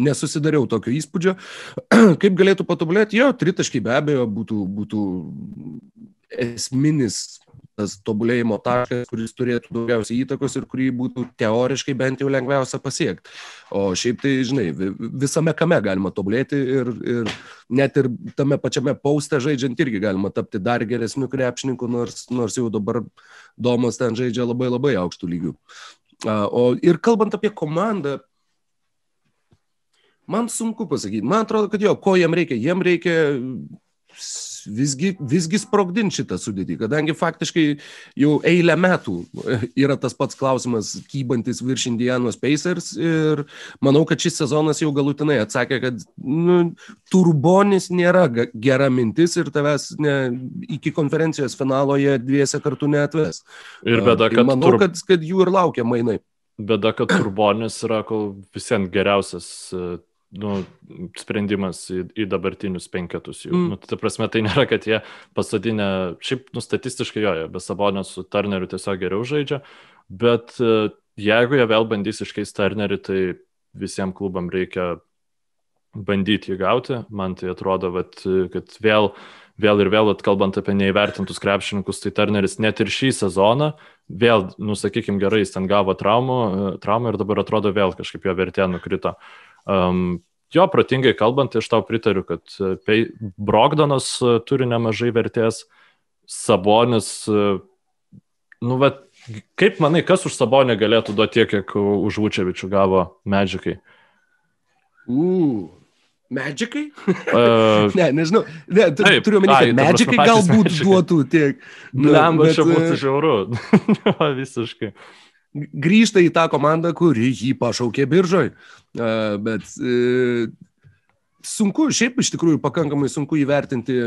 nesusidariau tokio įspūdžio. Kaip galėtų patobulėti, jo, tritaškai be abejo būtų, būtų esminis tas tobulėjimo taškas, kuris turėtų daugiausiai įtakos ir kurį būtų teoriškai bent jau lengviausia pasiekti. O šiaip tai, žinai, visame kame galima tobulėti ir, ir net ir tame pačiame pauste žaidžiant irgi galima tapti dar geresniu krepšininku, nors, nors jau dabar Domas ten žaidžia labai labai aukštų lygių. O ir kalbant apie komandą, Man sunku pasakyti. Man atrodo, kad jo, ko jiem reikia? Jiem reikia visgi, visgi sprogdinti šitą sudėtį, kadangi faktiškai jau eilę metų yra tas pats klausimas kybantis virš Indianos Pacers ir manau, kad šis sezonas jau galutinai atsakė, kad nu, turbonis nėra gera mintis ir tavęs ne, iki konferencijos finalo jie dviese kartu neatves. Ir bėda, kad, manau, tur... kad, kad jų ir laukia mainai. Bėda, kad turbonis yra kol visiems geriausias nu, sprendimas į, į dabartinius penketus jų. Mm. Nu, tai prasme, tai nėra, kad jie pasadinę, šiaip nu, statistiškai jo, be Sabonio su Turneriu tiesiog geriau žaidžia, bet e, jeigu jie vėl bandys iškeisti Turnerį, tai visiems klubam reikia bandyti jį gauti. Man tai atrodo, vat, kad vėl vėl ir vėl, kalbant apie neįvertintus krepšininkus, tai Turneris net ir šį sezoną, vėl, nusakykim gerai, jis ten gavo traumų, traumų ir dabar atrodo vėl kažkaip jo vertė nukrito. Um, jo, protingai kalbant, aš tau pritariu, kad Brogdanas turi nemažai vertės, Sabonis, nu, bet kaip manai, kas už Sabonį galėtų duoti tiek, kiek už Vučevičių gavo Medžikai? Uh, Medžikai? Uh, ne, nežinau. Ne, tu, taip, turiu omeny, kad Medžikai galbūt medžikai. duotų tiek. Lemba, čia būtų žiauru. Visiškai. Grįžta į tą komandą, kuri jį pašaukė biržoj. Uh, bet uh, sunku, šiaip iš tikrųjų pakankamai sunku įvertinti.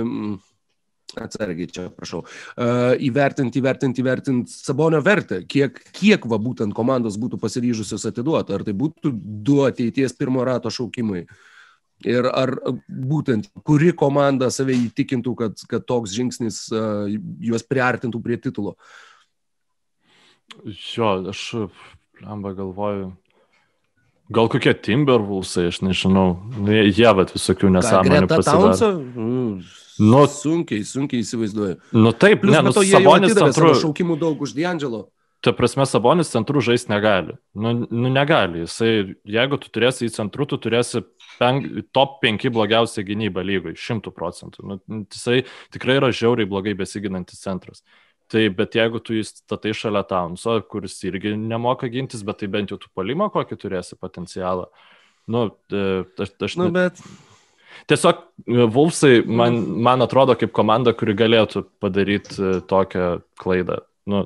Atsargiai čia, prašau, uh, įvertinti, įvertinti, įvertinti Sabonio vertę, kiek, kiek va būtent komandos būtų pasiryžusios atiduoti, ar tai būtų du ateities pirmo rato šaukimai. Ir ar būtent kuri komanda save įtikintų, kad, kad toks žingsnis uh, juos priartintų prie titulo? Jo, aš, lamba, galvoju, Gal kokie Timberwolvesai, aš nežinau. Nu, jie vat visokių nesąmonių pasidaro. Mm, nu, sunkiai, sunkiai įsivaizduoju. Nu taip, Plius, ne, nu, Sabonis centru. Šaukimų daug už D'Angelo. Ta prasme, Sabonis centrų žaisti negali. Nu, nu negali. Jisai, jeigu tu turėsi į centrų, tu turėsi penk, top 5 blogiausią gynybą lygoj, 100 procentų. Nu, jisai tikrai yra žiauriai blogai besiginantis centras. Tai bet jeigu tu įstatai šalia Townso, kuris irgi nemoka gintis, bet tai bent jau tu palimą kokį turėsi potencialą. Nu, e, aš, aš nu, bet... Tiesiog Vulfsai e, man, man atrodo kaip komanda, kuri galėtų padaryti e, tokią klaidą. Nu,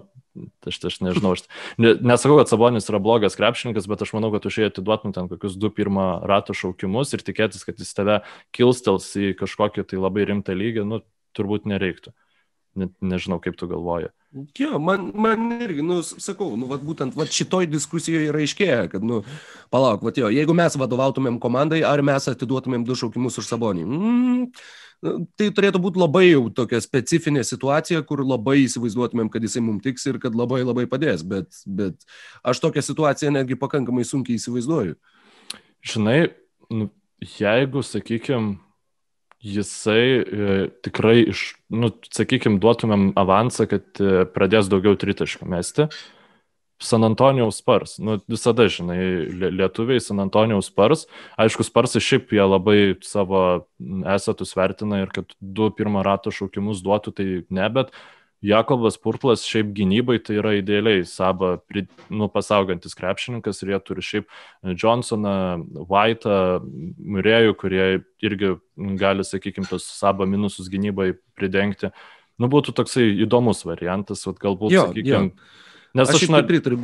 aš, aš nežinau, aš nesakau, kad Sabonis yra blogas krepšininkas, bet aš manau, kad už jį atiduotum ten kokius du pirmą rato šaukimus ir tikėtis, kad jis tave kilstels į kažkokį tai labai rimtą lygį, nu, turbūt nereiktų. Net nežinau, kaip tu galvoji. Jo, man, man irgi, nu, sakau, nu, vat, būtent vat, šitoj diskusijoje yra aiškėję, kad, nu, palauk, vat, jo, jeigu mes vadovautumėm komandai, ar mes atiduotumėm du šaukimus už sabonį. Mm, tai turėtų būti labai jau tokia specifinė situacija, kur labai įsivaizduotumėm, kad jisai mums tiks ir kad labai labai padės, bet, bet aš tokią situaciją netgi pakankamai sunkiai įsivaizduoju. Žinai, nu, jeigu, sakykime, jisai e, tikrai iš, nu, sakykime, duotumėm avansą, kad e, pradės daugiau tritaškų mesti. San Antonijaus Spars, nu, visada, žinai, lietuviai San Antonijaus Spars, aišku, Sparsai šiaip jie labai savo esatus vertina ir kad du pirmą rato šaukimus duotų, tai ne, bet Jakobas Purplas šiaip gynybai tai yra idealiai Saba nu, pasaugantis krepšininkas ir jie turi šiaip Johnsoną, White'ą, Murėjų, kurie irgi gali, sakykime, tos Saba minusus gynybai pridengti. Nu, būtų toksai įdomus variantas, vat, galbūt, sakykime, Nes aš, aš na... pritariu.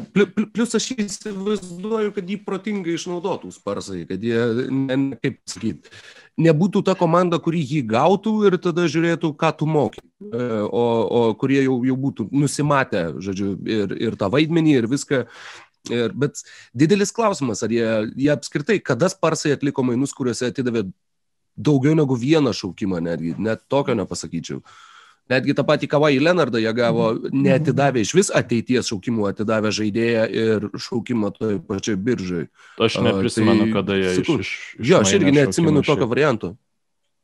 Plus aš įsivaizduoju, kad jį protingai išnaudotų sparsai, kad jie, ne, kaip sakyti, nebūtų ta komanda, kuri jį gautų ir tada žiūrėtų, ką tu moki, e, o, o kurie jau, jau būtų nusimatę, žodžiu, ir, ir tą vaidmenį, ir viską. Ir, bet didelis klausimas, ar jie, jie apskritai, kada sparsai atliko mainus, kuriuose atidavė daugiau negu vieną šaukimą, netgi, net tokio nepasakyčiau. Uh, Netgi tą patį Kavai Leonardą jie gavo, mhm. neatidavę iš vis ateities šaukimų, atidavę žaidėją ir šaukimą toj pačioj biržai. Aš neprisimenu, tai, kada jie iš, iš, iš Jo, aš irgi neatsimenu tokio varianto.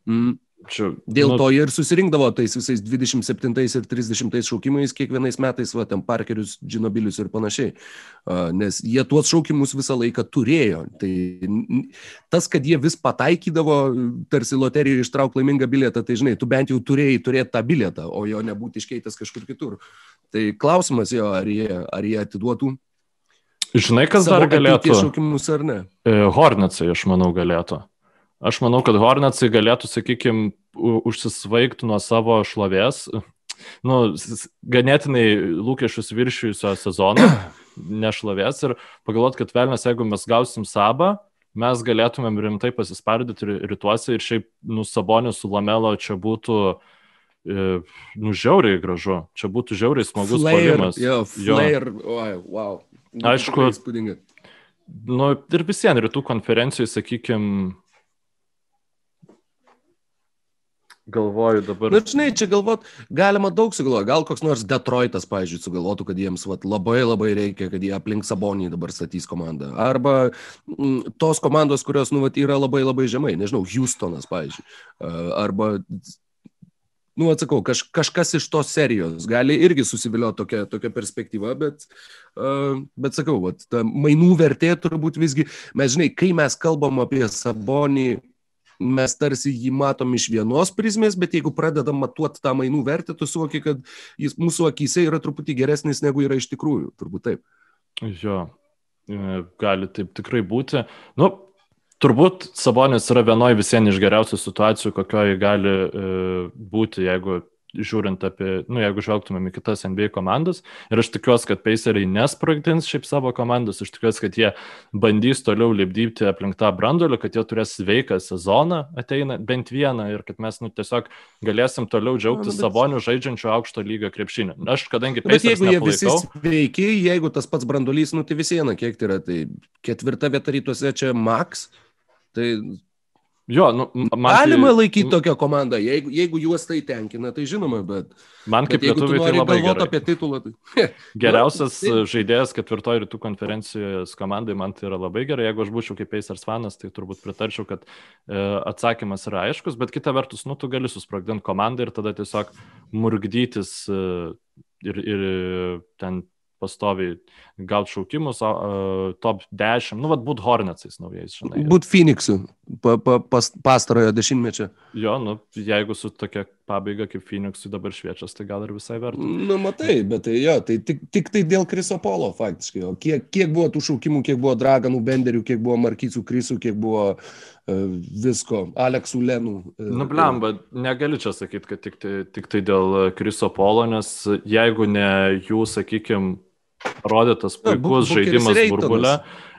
Mm. Čia, Dėl nu, to jie ir susirinkdavo tais visais 27 ir 30 šaukimais kiekvienais metais, va, ten parkerius, džinobilius ir panašiai. Nes jie tuos šaukimus visą laiką turėjo. Tai tas, kad jie vis pataikydavo, tarsi loterijoje ištrauk laimingą bilietą, tai žinai, tu bent jau turėjai turėti tą bilietą, o jo nebūti iškeitęs kažkur kitur. Tai klausimas jo, ar jie, ar jie atiduotų. Žinai, kas dar galėtų? Šaukimus ar ne? E, Hornetsai, aš manau, galėtų. Aš manau, kad Hornetsai galėtų, sakykime, užsisvaigti nuo savo šlovės, nu, ganėtinai lūkesčius viršijusio sezono, nešlovės ir pagalvoti, kad velnės, jeigu mes gausim sabą, mes galėtumėm rimtai pasispardyti rytuose ir šiaip nusabonius su Lamelo čia būtų e, nu, žiauriai gražu, čia būtų žiauriai smagus palimas. Jo, flare, jo. wow. Aišku, nu, ir visiems rytų konferencijai, sakykime, galvoju dabar. Na, nu, žinai, čia galvot, galima daug sugalvoti. Gal koks nors Detroitas, pavyzdžiui, sugalvotų, kad jiems vat, labai labai reikia, kad jie aplink Sabonį dabar statys komandą. Arba m, mm, tos komandos, kurios, nu, vat, yra labai labai žemai. Nežinau, Houstonas, pavyzdžiui. Arba nu, atsakau, kaž, kažkas iš tos serijos gali irgi susivilioti tokią, tokią perspektyvą, bet, uh, bet sakau, vat, mainų vertė turbūt visgi, mes žinai, kai mes kalbam apie Sabonį, mes tarsi jį matom iš vienos prizmės, bet jeigu pradedam matuoti tą mainų vertę, tu suvoki, kad jis mūsų akise yra truputį geresnis negu yra iš tikrųjų, turbūt taip. Jo, e, gali taip tikrai būti. Nu, turbūt Sabonis yra vienoje visiems iš geriausių situacijų, kokioje gali e, būti, jeigu žiūrint apie, nu, jeigu žvelgtumėm į kitas NBA komandas. Ir aš tikiuosi, kad Paceriai nesprogdins šiaip savo komandos, aš tikiuosi, kad jie bandys toliau lipdyti aplink tą brandolį, kad jie turės sveiką sezoną ateina bent vieną ir kad mes, nu, tiesiog galėsim toliau džiaugtis bet... savonių žaidžiančių aukšto lygio krepšinį. Aš, kadangi Paceriai. Bet jeigu jie visi sveiki, jeigu tas pats brandolys, nu, tai vis viena, kiek tai yra, tai ketvirta vieta rytuose čia Max. Tai Jo, nu, man galima tai, laikyti tokią komandą, jeigu, jeigu juos tai tenkina, tai žinoma, bet... Man kaip lietuviui tai labai gerai. apie titulą, tai... Geriausias nu, tai... žaidėjas ketvirtojo rytų konferencijos komandai man tai yra labai gerai. Jeigu aš būčiau kaip Pacers fanas, tai turbūt pritarčiau, kad e, atsakymas yra aiškus, bet kita vertus, nu, tu gali susprogdinti komandą ir tada tiesiog murgdytis e, ir, ir ten pastoviai gauti šaukimus, uh, top 10, nu, vad būt Hornetsais naujais, žinai. Būt Phoenixu pa, pa, pas, pastarojo dešimtmečio. Jo, nu, jeigu su tokia pabaiga kaip Phoenixui dabar šviečias, tai gal ir visai verta. Nu, matai, bet tai jo, tai tik, tik tai dėl Kriso Polo faktiškai. O kiek, kiek buvo tų šaukimų, kiek buvo Draganų, Benderių, kiek buvo Markycų Krisų, kiek buvo uh, visko, Aleksų Lenų. Uh, nu, blemba, negali čia sakyti, kad tik tai, tik tai dėl Kriso Polo, nes jeigu ne jų, sakykime, rodytas puikus ja, žaidimas burbulė,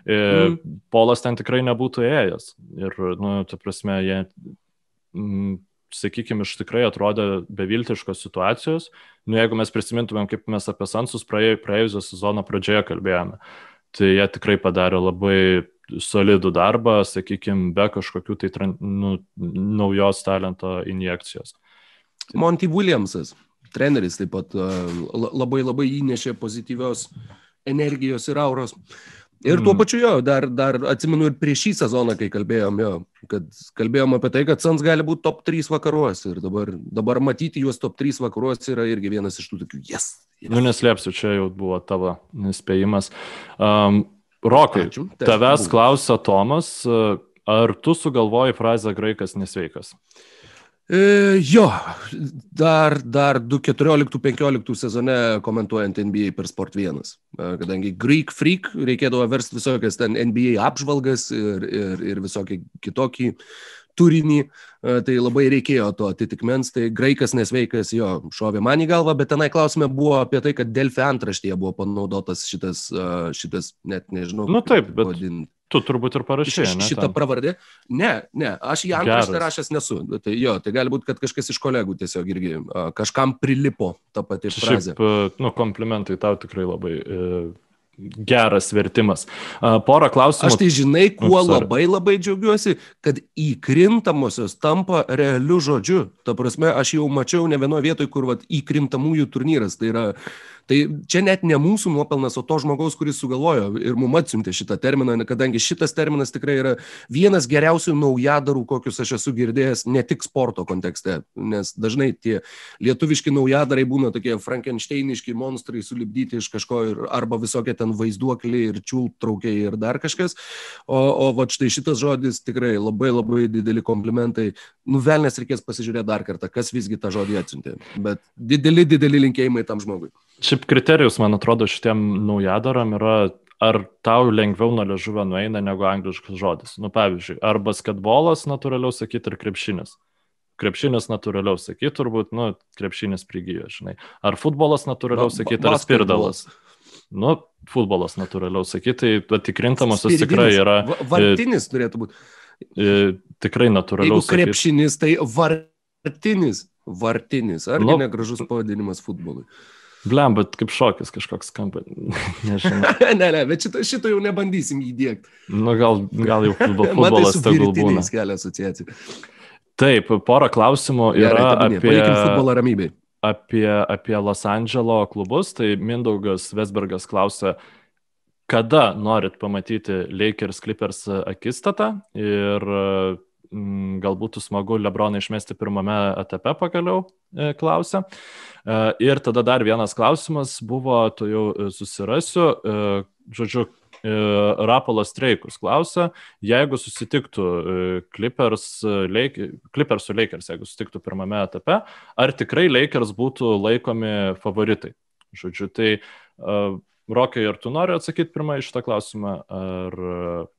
mm. Polas ten tikrai nebūtų ėjęs. Ir, nu, tu prasme, jie, mm, sakykime, iš tikrai atrodė beviltiškos situacijos. Nu, jeigu mes prisimintumėm, kaip mes apie Sansus praėj, praėjusią sezono pradžioje kalbėjome, tai jie tikrai padarė labai solidų darbą, sakykime, be kažkokių tai nu, naujos talento injekcijos. Monty Williamsas treneris taip pat labai labai įnešė pozityvios energijos ir auros. Ir tuo mm. pačiu jo, dar, dar atsimenu ir prieš šį sezoną, kai kalbėjom, jo, kad kalbėjom apie tai, kad Sans gali būti top 3 vakaruose ir dabar, dabar matyti juos top 3 vakaruose yra irgi vienas iš tų tokių, yes. yes. Nu, neslėpsiu, čia jau buvo tavo spėjimas. Um, Rokai, Ačiū, tavęs klausia Tomas, ar tu sugalvoji frazę graikas nesveikas? Uh, E, jo, dar, dar 2014-2015 sezone komentuojant NBA per Sport 1, e, kadangi Greek Freak reikėdavo versti visokias ten NBA apžvalgas ir, ir, ir visokį kitokį turinį, e, tai labai reikėjo to atitikmens, tai graikas nesveikas jo šovė man į galvą, bet tenai klausime buvo apie tai, kad Delfi antraštėje buvo panaudotas šitas, e, šitas net nežinau. Na nu, taip, bet vadint. Tu turbūt ir parašai. Ši, šitą pravardė? Ne, ne, aš į antraštę rašęs nesu. Tai jo, tai gali būti, kad kažkas iš kolegų tiesiog irgi kažkam prilipo tą patį frazę. Šiaip, nu, komplimentai tau tikrai labai e, geras vertimas. Porą klausimų. Aš tai žinai, kuo oh, labai labai džiaugiuosi, kad įkrintamosios tampa realiu žodžiu. Ta prasme, aš jau mačiau ne vienoje vietoje, kur vat, įkrintamųjų turnyras. Tai yra Tai čia net ne mūsų nuopelnas, o to žmogaus, kuris sugalvojo ir mum atsiuntė šitą terminą, kadangi šitas terminas tikrai yra vienas geriausių naujadarų, kokius aš esu girdėjęs, ne tik sporto kontekste, nes dažnai tie lietuviški naujadarai būna tokie frankensteiniški monstrai sulibdyti iš kažko ir, arba visokie ten vaizduokliai ir čiultraukiai ir dar kažkas. O, o va štai šitas žodis tikrai labai labai dideli komplimentai. Nuvelnės reikės pasižiūrėti dar kartą, kas visgi tą žodį atsiuntė. Bet dideli, dideli linkėjimai tam žmogui. Šiaip kriterijus, man atrodo, šitiem naujadaram yra, ar tau lengviau nuo liežuvio nueina negu angliškas žodis. Nu, pavyzdžiui, ar basketbolas natūraliau sakyti ir krepšinis. Krepšinis natūraliau sakyti, turbūt, nu, krepšinis prigijo, žinai. Ar futbolas natūraliau sakyti, ar spirdalas. Nu, futbolas natūraliau sakyti, tai patikrintamosios tikrai yra. Vartinis turėtų būti. Tikrai natūraliau sakyti. Krepšinis tai vartinis. Vartinis. Argi nu, negražus pavadinimas futbolui? Blem, bet kaip šokis kažkoks skamba. Nežinau. ne, ne, bet šito, šito jau nebandysim įdėkti. Nu, gal, gal jau futbol, futbolas tegul būna. Kelia asociacija. Taip, pora klausimų yra Gerai, apie... Palikim futbolą ramybėj. Apie, apie Los Andželo klubus, tai Mindaugas Vesbergas klausia, kada norit pamatyti Lakers Clippers akistatą ir gal būtų smagu Lebroną išmesti pirmame etape pagaliau, e, klausia. E, ir tada dar vienas klausimas buvo, tu jau susirasiu, žodžiu, Rapolas Streikus klausia, jeigu susitiktų Clippers, Clippers su Lakers, jeigu susitiktų pirmame etape, ar tikrai Lakers būtų laikomi favoritai? Žodžiu, tai uh, Rokai, ar tu nori atsakyti pirmą iš tą klausimą, ar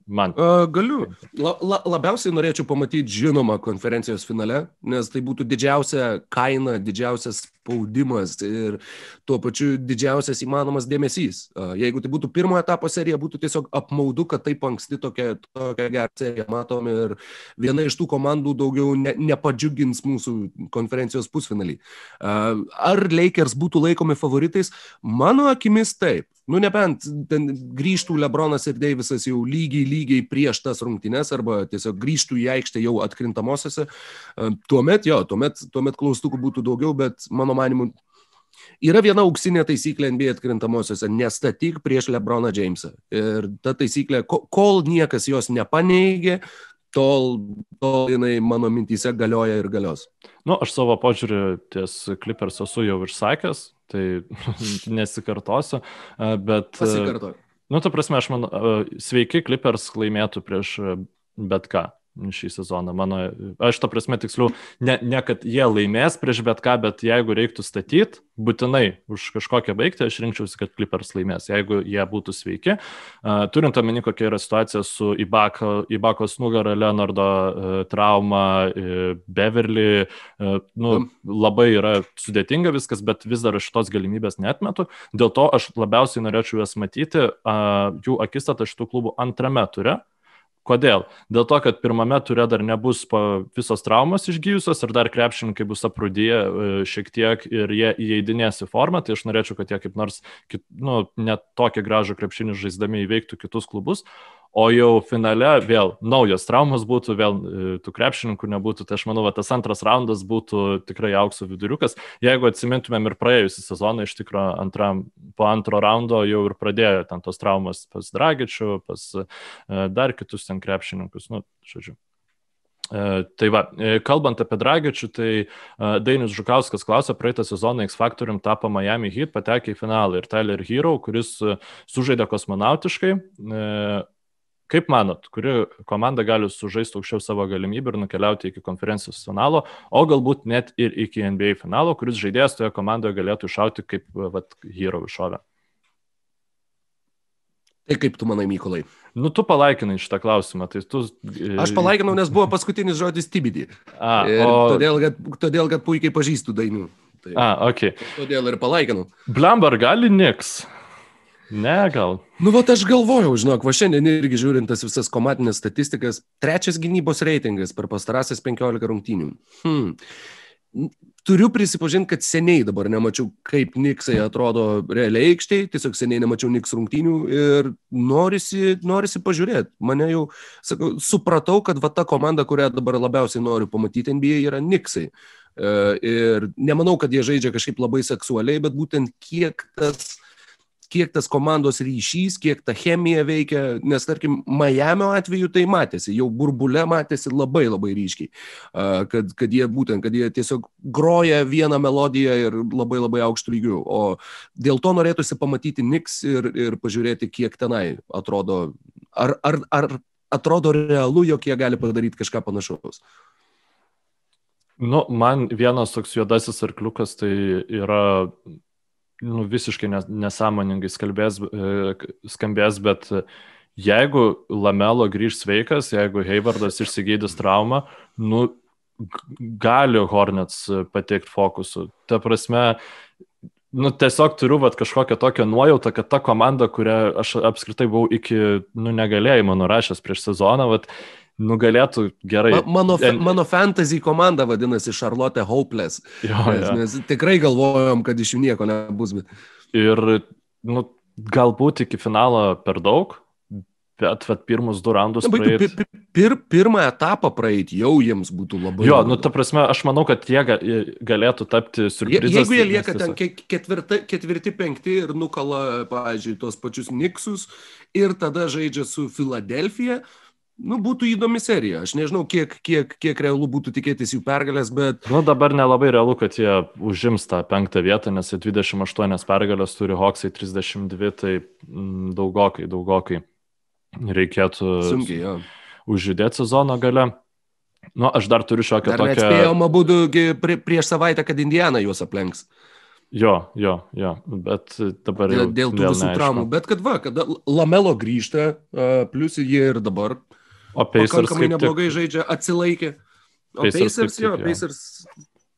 man? Uh, galiu. La, la, labiausiai norėčiau pamatyti žinomą konferencijos finale, nes tai būtų didžiausia kaina, didžiausias spaudimas ir tuo pačiu didžiausias įmanomas dėmesys. Uh, jeigu tai būtų pirmo etapo serija, būtų tiesiog apmaudu, kad taip anksti tokia, tokia gera serija matom ir viena iš tų komandų daugiau ne, nepadžiugins mūsų konferencijos pusfinalį. Ar Lakers būtų laikomi favoritais? Mano akimis taip. Nu, nebent ten grįžtų Lebronas ir Deivisas jau lygiai, lygiai prieš tas rungtynes arba tiesiog grįžtų į aikštę jau atkrintamosiose. Tuomet, jo, tuomet, tuomet klaustukų būtų daugiau, bet mano manimu, yra viena auksinė taisyklė NBA atkrintamosiose - nestatyk prieš Lebroną Jamesą. Ir ta taisyklė, kol niekas jos nepaneigė, tol, tol jinai mano mintyse galioja ir galios. Nu, aš savo požiūrį ties Clippers esu jau išsakęs, tai nesikartosiu, bet... Pasikartoju. Nu, ta prasme, aš manau, sveiki Clippers laimėtų prieš bet ką šį sezoną. Mano, aš to prasme tiksliau, ne, ne kad jie laimės prieš bet ką, bet jeigu reiktų statyti, būtinai už kažkokią baigtį aš rinkčiausi, kad Clippers laimės, jeigu jie būtų sveiki. Uh, turint omeny, kokia yra situacija su Ibako, Ibakos nugarą, Leonardo uh, trauma, uh, Beverly, uh, nu, mm. labai yra sudėtinga viskas, bet vis dar šitos galimybės netmetu. Dėl to aš labiausiai norėčiau jas matyti, uh, jų akistatą šitų klubų antrame ture. Kodėl? Dėl to, kad pirmame ture dar nebus visos traumos išgyjusios ir dar krepšininkai bus aprūdyję e, šiek tiek ir jie įeidinės į formą, tai aš norėčiau, kad jie kaip nors, nu, net tokį gražų krepšinį žaisdami įveiktų kitus klubus, o jau finale vėl naujos traumos būtų, vėl e, tų krepšininkų nebūtų, tai aš manau, kad tas antras raundas būtų tikrai aukso viduriukas. Jeigu atsimintumėm ir praėjusią sezoną, iš tikrųjų antram, po antro raundo jau ir pradėjo ten tos traumos pas Dragičių, pas e, dar kitus ten krepšininkus, nu, žodžiu. E, tai va, kalbant apie Dragičių, tai Dainis Žukauskas klausė, praeitą sezoną X Factorium tapo Miami Heat, patekė į finalą ir Tyler Hero, kuris sužaidė kosmonautiškai, Kaip manot, kuri komanda gali sužaisti aukščiau savo galimybių ir nukeliauti iki konferencijos finalo, o galbūt net ir iki NBA finalo, kuris žaidėjas toje komandoje galėtų iššauti kaip vat, hero iššovę? Tai kaip tu manai, Mykolai? Nu, tu palaikinai šitą klausimą. Tai tu... Aš palaikinau, nes buvo paskutinis žodis Tibidį. A, o... todėl, kad, todėl, kad puikiai pažįstu dainų. Tai, A, ok. Todėl ir palaikinau. Blambar gali niks. Ne, gal. Nu, va, aš galvojau, žinok, va šiandien irgi žiūrint tas visas komandinės statistikas, trečias gynybos reitingas per pastarąsias 15 rungtynių. Hmm. Turiu prisipažinti, kad seniai dabar nemačiau, kaip Niksai atrodo realiai aikštėje, tiesiog seniai nemačiau Niks rungtynių ir norisi, norisi pažiūrėti. Mane jau, sakau, supratau, kad va ta komanda, kurią dabar labiausiai noriu pamatyti NBA, yra Niksai. E, ir nemanau, kad jie žaidžia kažkaip labai seksualiai, bet būtent kiek tas kiek tas komandos ryšys, kiek ta chemija veikia, nes tarkim, Miami atveju tai matėsi, jau burbule matėsi labai labai ryškiai, kad, kad jie būtent, kad jie tiesiog groja vieną melodiją ir labai labai aukštų lygių, o dėl to norėtųsi pamatyti Niks ir, ir pažiūrėti, kiek tenai atrodo, ar, ar, ar atrodo realu, jog jie gali padaryti kažką panašaus. Nu, man vienas toks juodasis arkliukas tai yra nu, visiškai nesąmoningai skalbės, e, skambės, bet jeigu Lamelo grįž sveikas, jeigu Heivardas išsigydys traumą, nu, gali Hornets patekti fokusu. Ta prasme, nu, tiesiog turiu vat, kažkokią tokią nuojautą, kad ta komanda, kurią aš apskritai buvau iki nu, negalėjimo nurašęs prieš sezoną, vat, nugalėtų gerai. Ma, mano, en... mano fantasy komanda vadinasi Charlotte Hopeless. Jo, nes, ja. nes tikrai galvojom, kad iš jų nieko nebus. Bet... Ir nu, galbūt iki finalo per daug, bet vat, pirmus du raundus. Praeit... Pir, pir, pirmą etapą praeiti jau jiems būtų labai. Jo, nu ta prasme, aš manau, kad jie galėtų tapti surprizais. Je, jeigu jie lieka ten ketvirti, ketvirti, penkti ir nukala, pavyzdžiui, tos pačius Niksus ir tada žaidžia su Filadelfija, nu, būtų įdomi serija. Aš nežinau, kiek, kiek, kiek realu būtų tikėtis jų pergalės, bet... Nu, dabar nelabai realu, kad jie užims tą penktą vietą, nes 28 pergalės turi Hoksai 32, tai mm, daugokai, daugokai reikėtų Sunkiai, jo. užjudėti sezono gale. Nu, aš dar turiu šiokią tokią... gi prie, prieš savaitę, kad Indiana juos aplenks. Jo, jo, jo, bet dabar Dėl, dėl tų visų neaišku. traumų. Bet kad va, kada Lamelo grįžta, a, plus jie ir dabar O Pacers kaip neblogai tik žaidžia, atsilaikė. O Pacers Pacers, jo. Pacers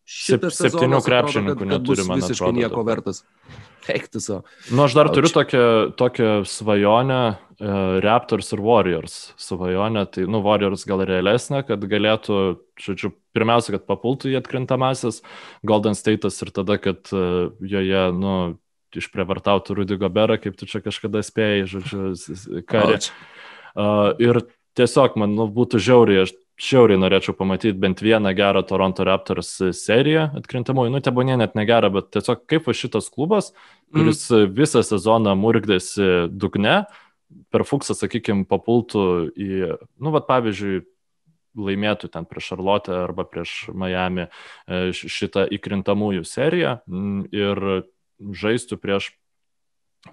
Sep- šitas septynių sezonas atrodo, krepšininkų neturi, man visiškai atrodo, nieko dabar. vertas. Eikti savo. Nu, aš dar turiu Ouch. tokią, tokią svajonę, e, Raptors ir Warriors svajonę, tai, nu, Warriors gal realesnė, kad galėtų, žodžiu, pirmiausia, kad papultų į atkrintamasis Golden State'as ir tada, kad e, joje, nu, išprievartautų Rudy Goberą, kaip tu čia kažkada spėjai, žodžiu. Ouch. Uh, ir tiesiog man nu, būtų žiauriai, aš žiauriai norėčiau pamatyti bent vieną gerą Toronto Raptors seriją atkrintamųjų. Nu, tebūnė net negerą, bet tiesiog kaip šitas klubas, kuris mm. visą sezoną murgdėsi dugne, per fuksą, sakykime, papultų į, nu, vad pavyzdžiui, laimėtų ten prieš Šarlotę arba prieš Miami e, šitą įkrintamųjų seriją mm, ir žaistų prieš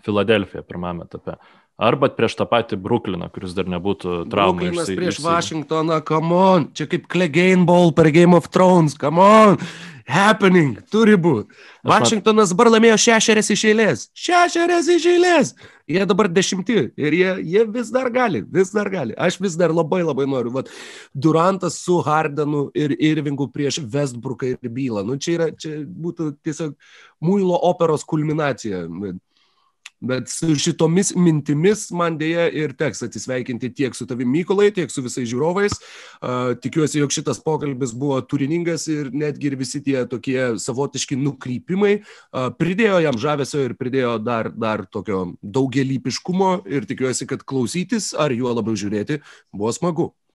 Filadelfiją pirmame etape. Arba prieš tą patį Brukliną, kuris dar nebūtų traumų. Bruklinas išsi- prieš išsi- Vašingtoną, come on. Čia kaip Clegane Ball per Game of Thrones, come on. Happening, turi būti. Aš mat- Vašingtonas dabar laimėjo šešerias iš eilės. Šešerias iš eilės. Jie dabar dešimti ir jie, jie vis dar gali, vis dar gali. Aš vis dar labai labai noriu. Vat, Durantas su Hardenu ir Irvingu prieš Westbrooką ir Bylą. Nu, čia, yra, čia būtų tiesiog muilo operos kulminacija. Bet- Bet su šitomis mintimis man dėja ir teks atsisveikinti tiek su tavimi Mykolai, tiek su visais žiūrovais. Tikiuosi, jog šitas pokalbis buvo turiningas ir netgi ir visi tie tokie savotiški nukrypimai pridėjo jam žavesio ir pridėjo dar, dar tokio daugelypiškumo ir tikiuosi, kad klausytis ar juo labiau žiūrėti buvo smagu.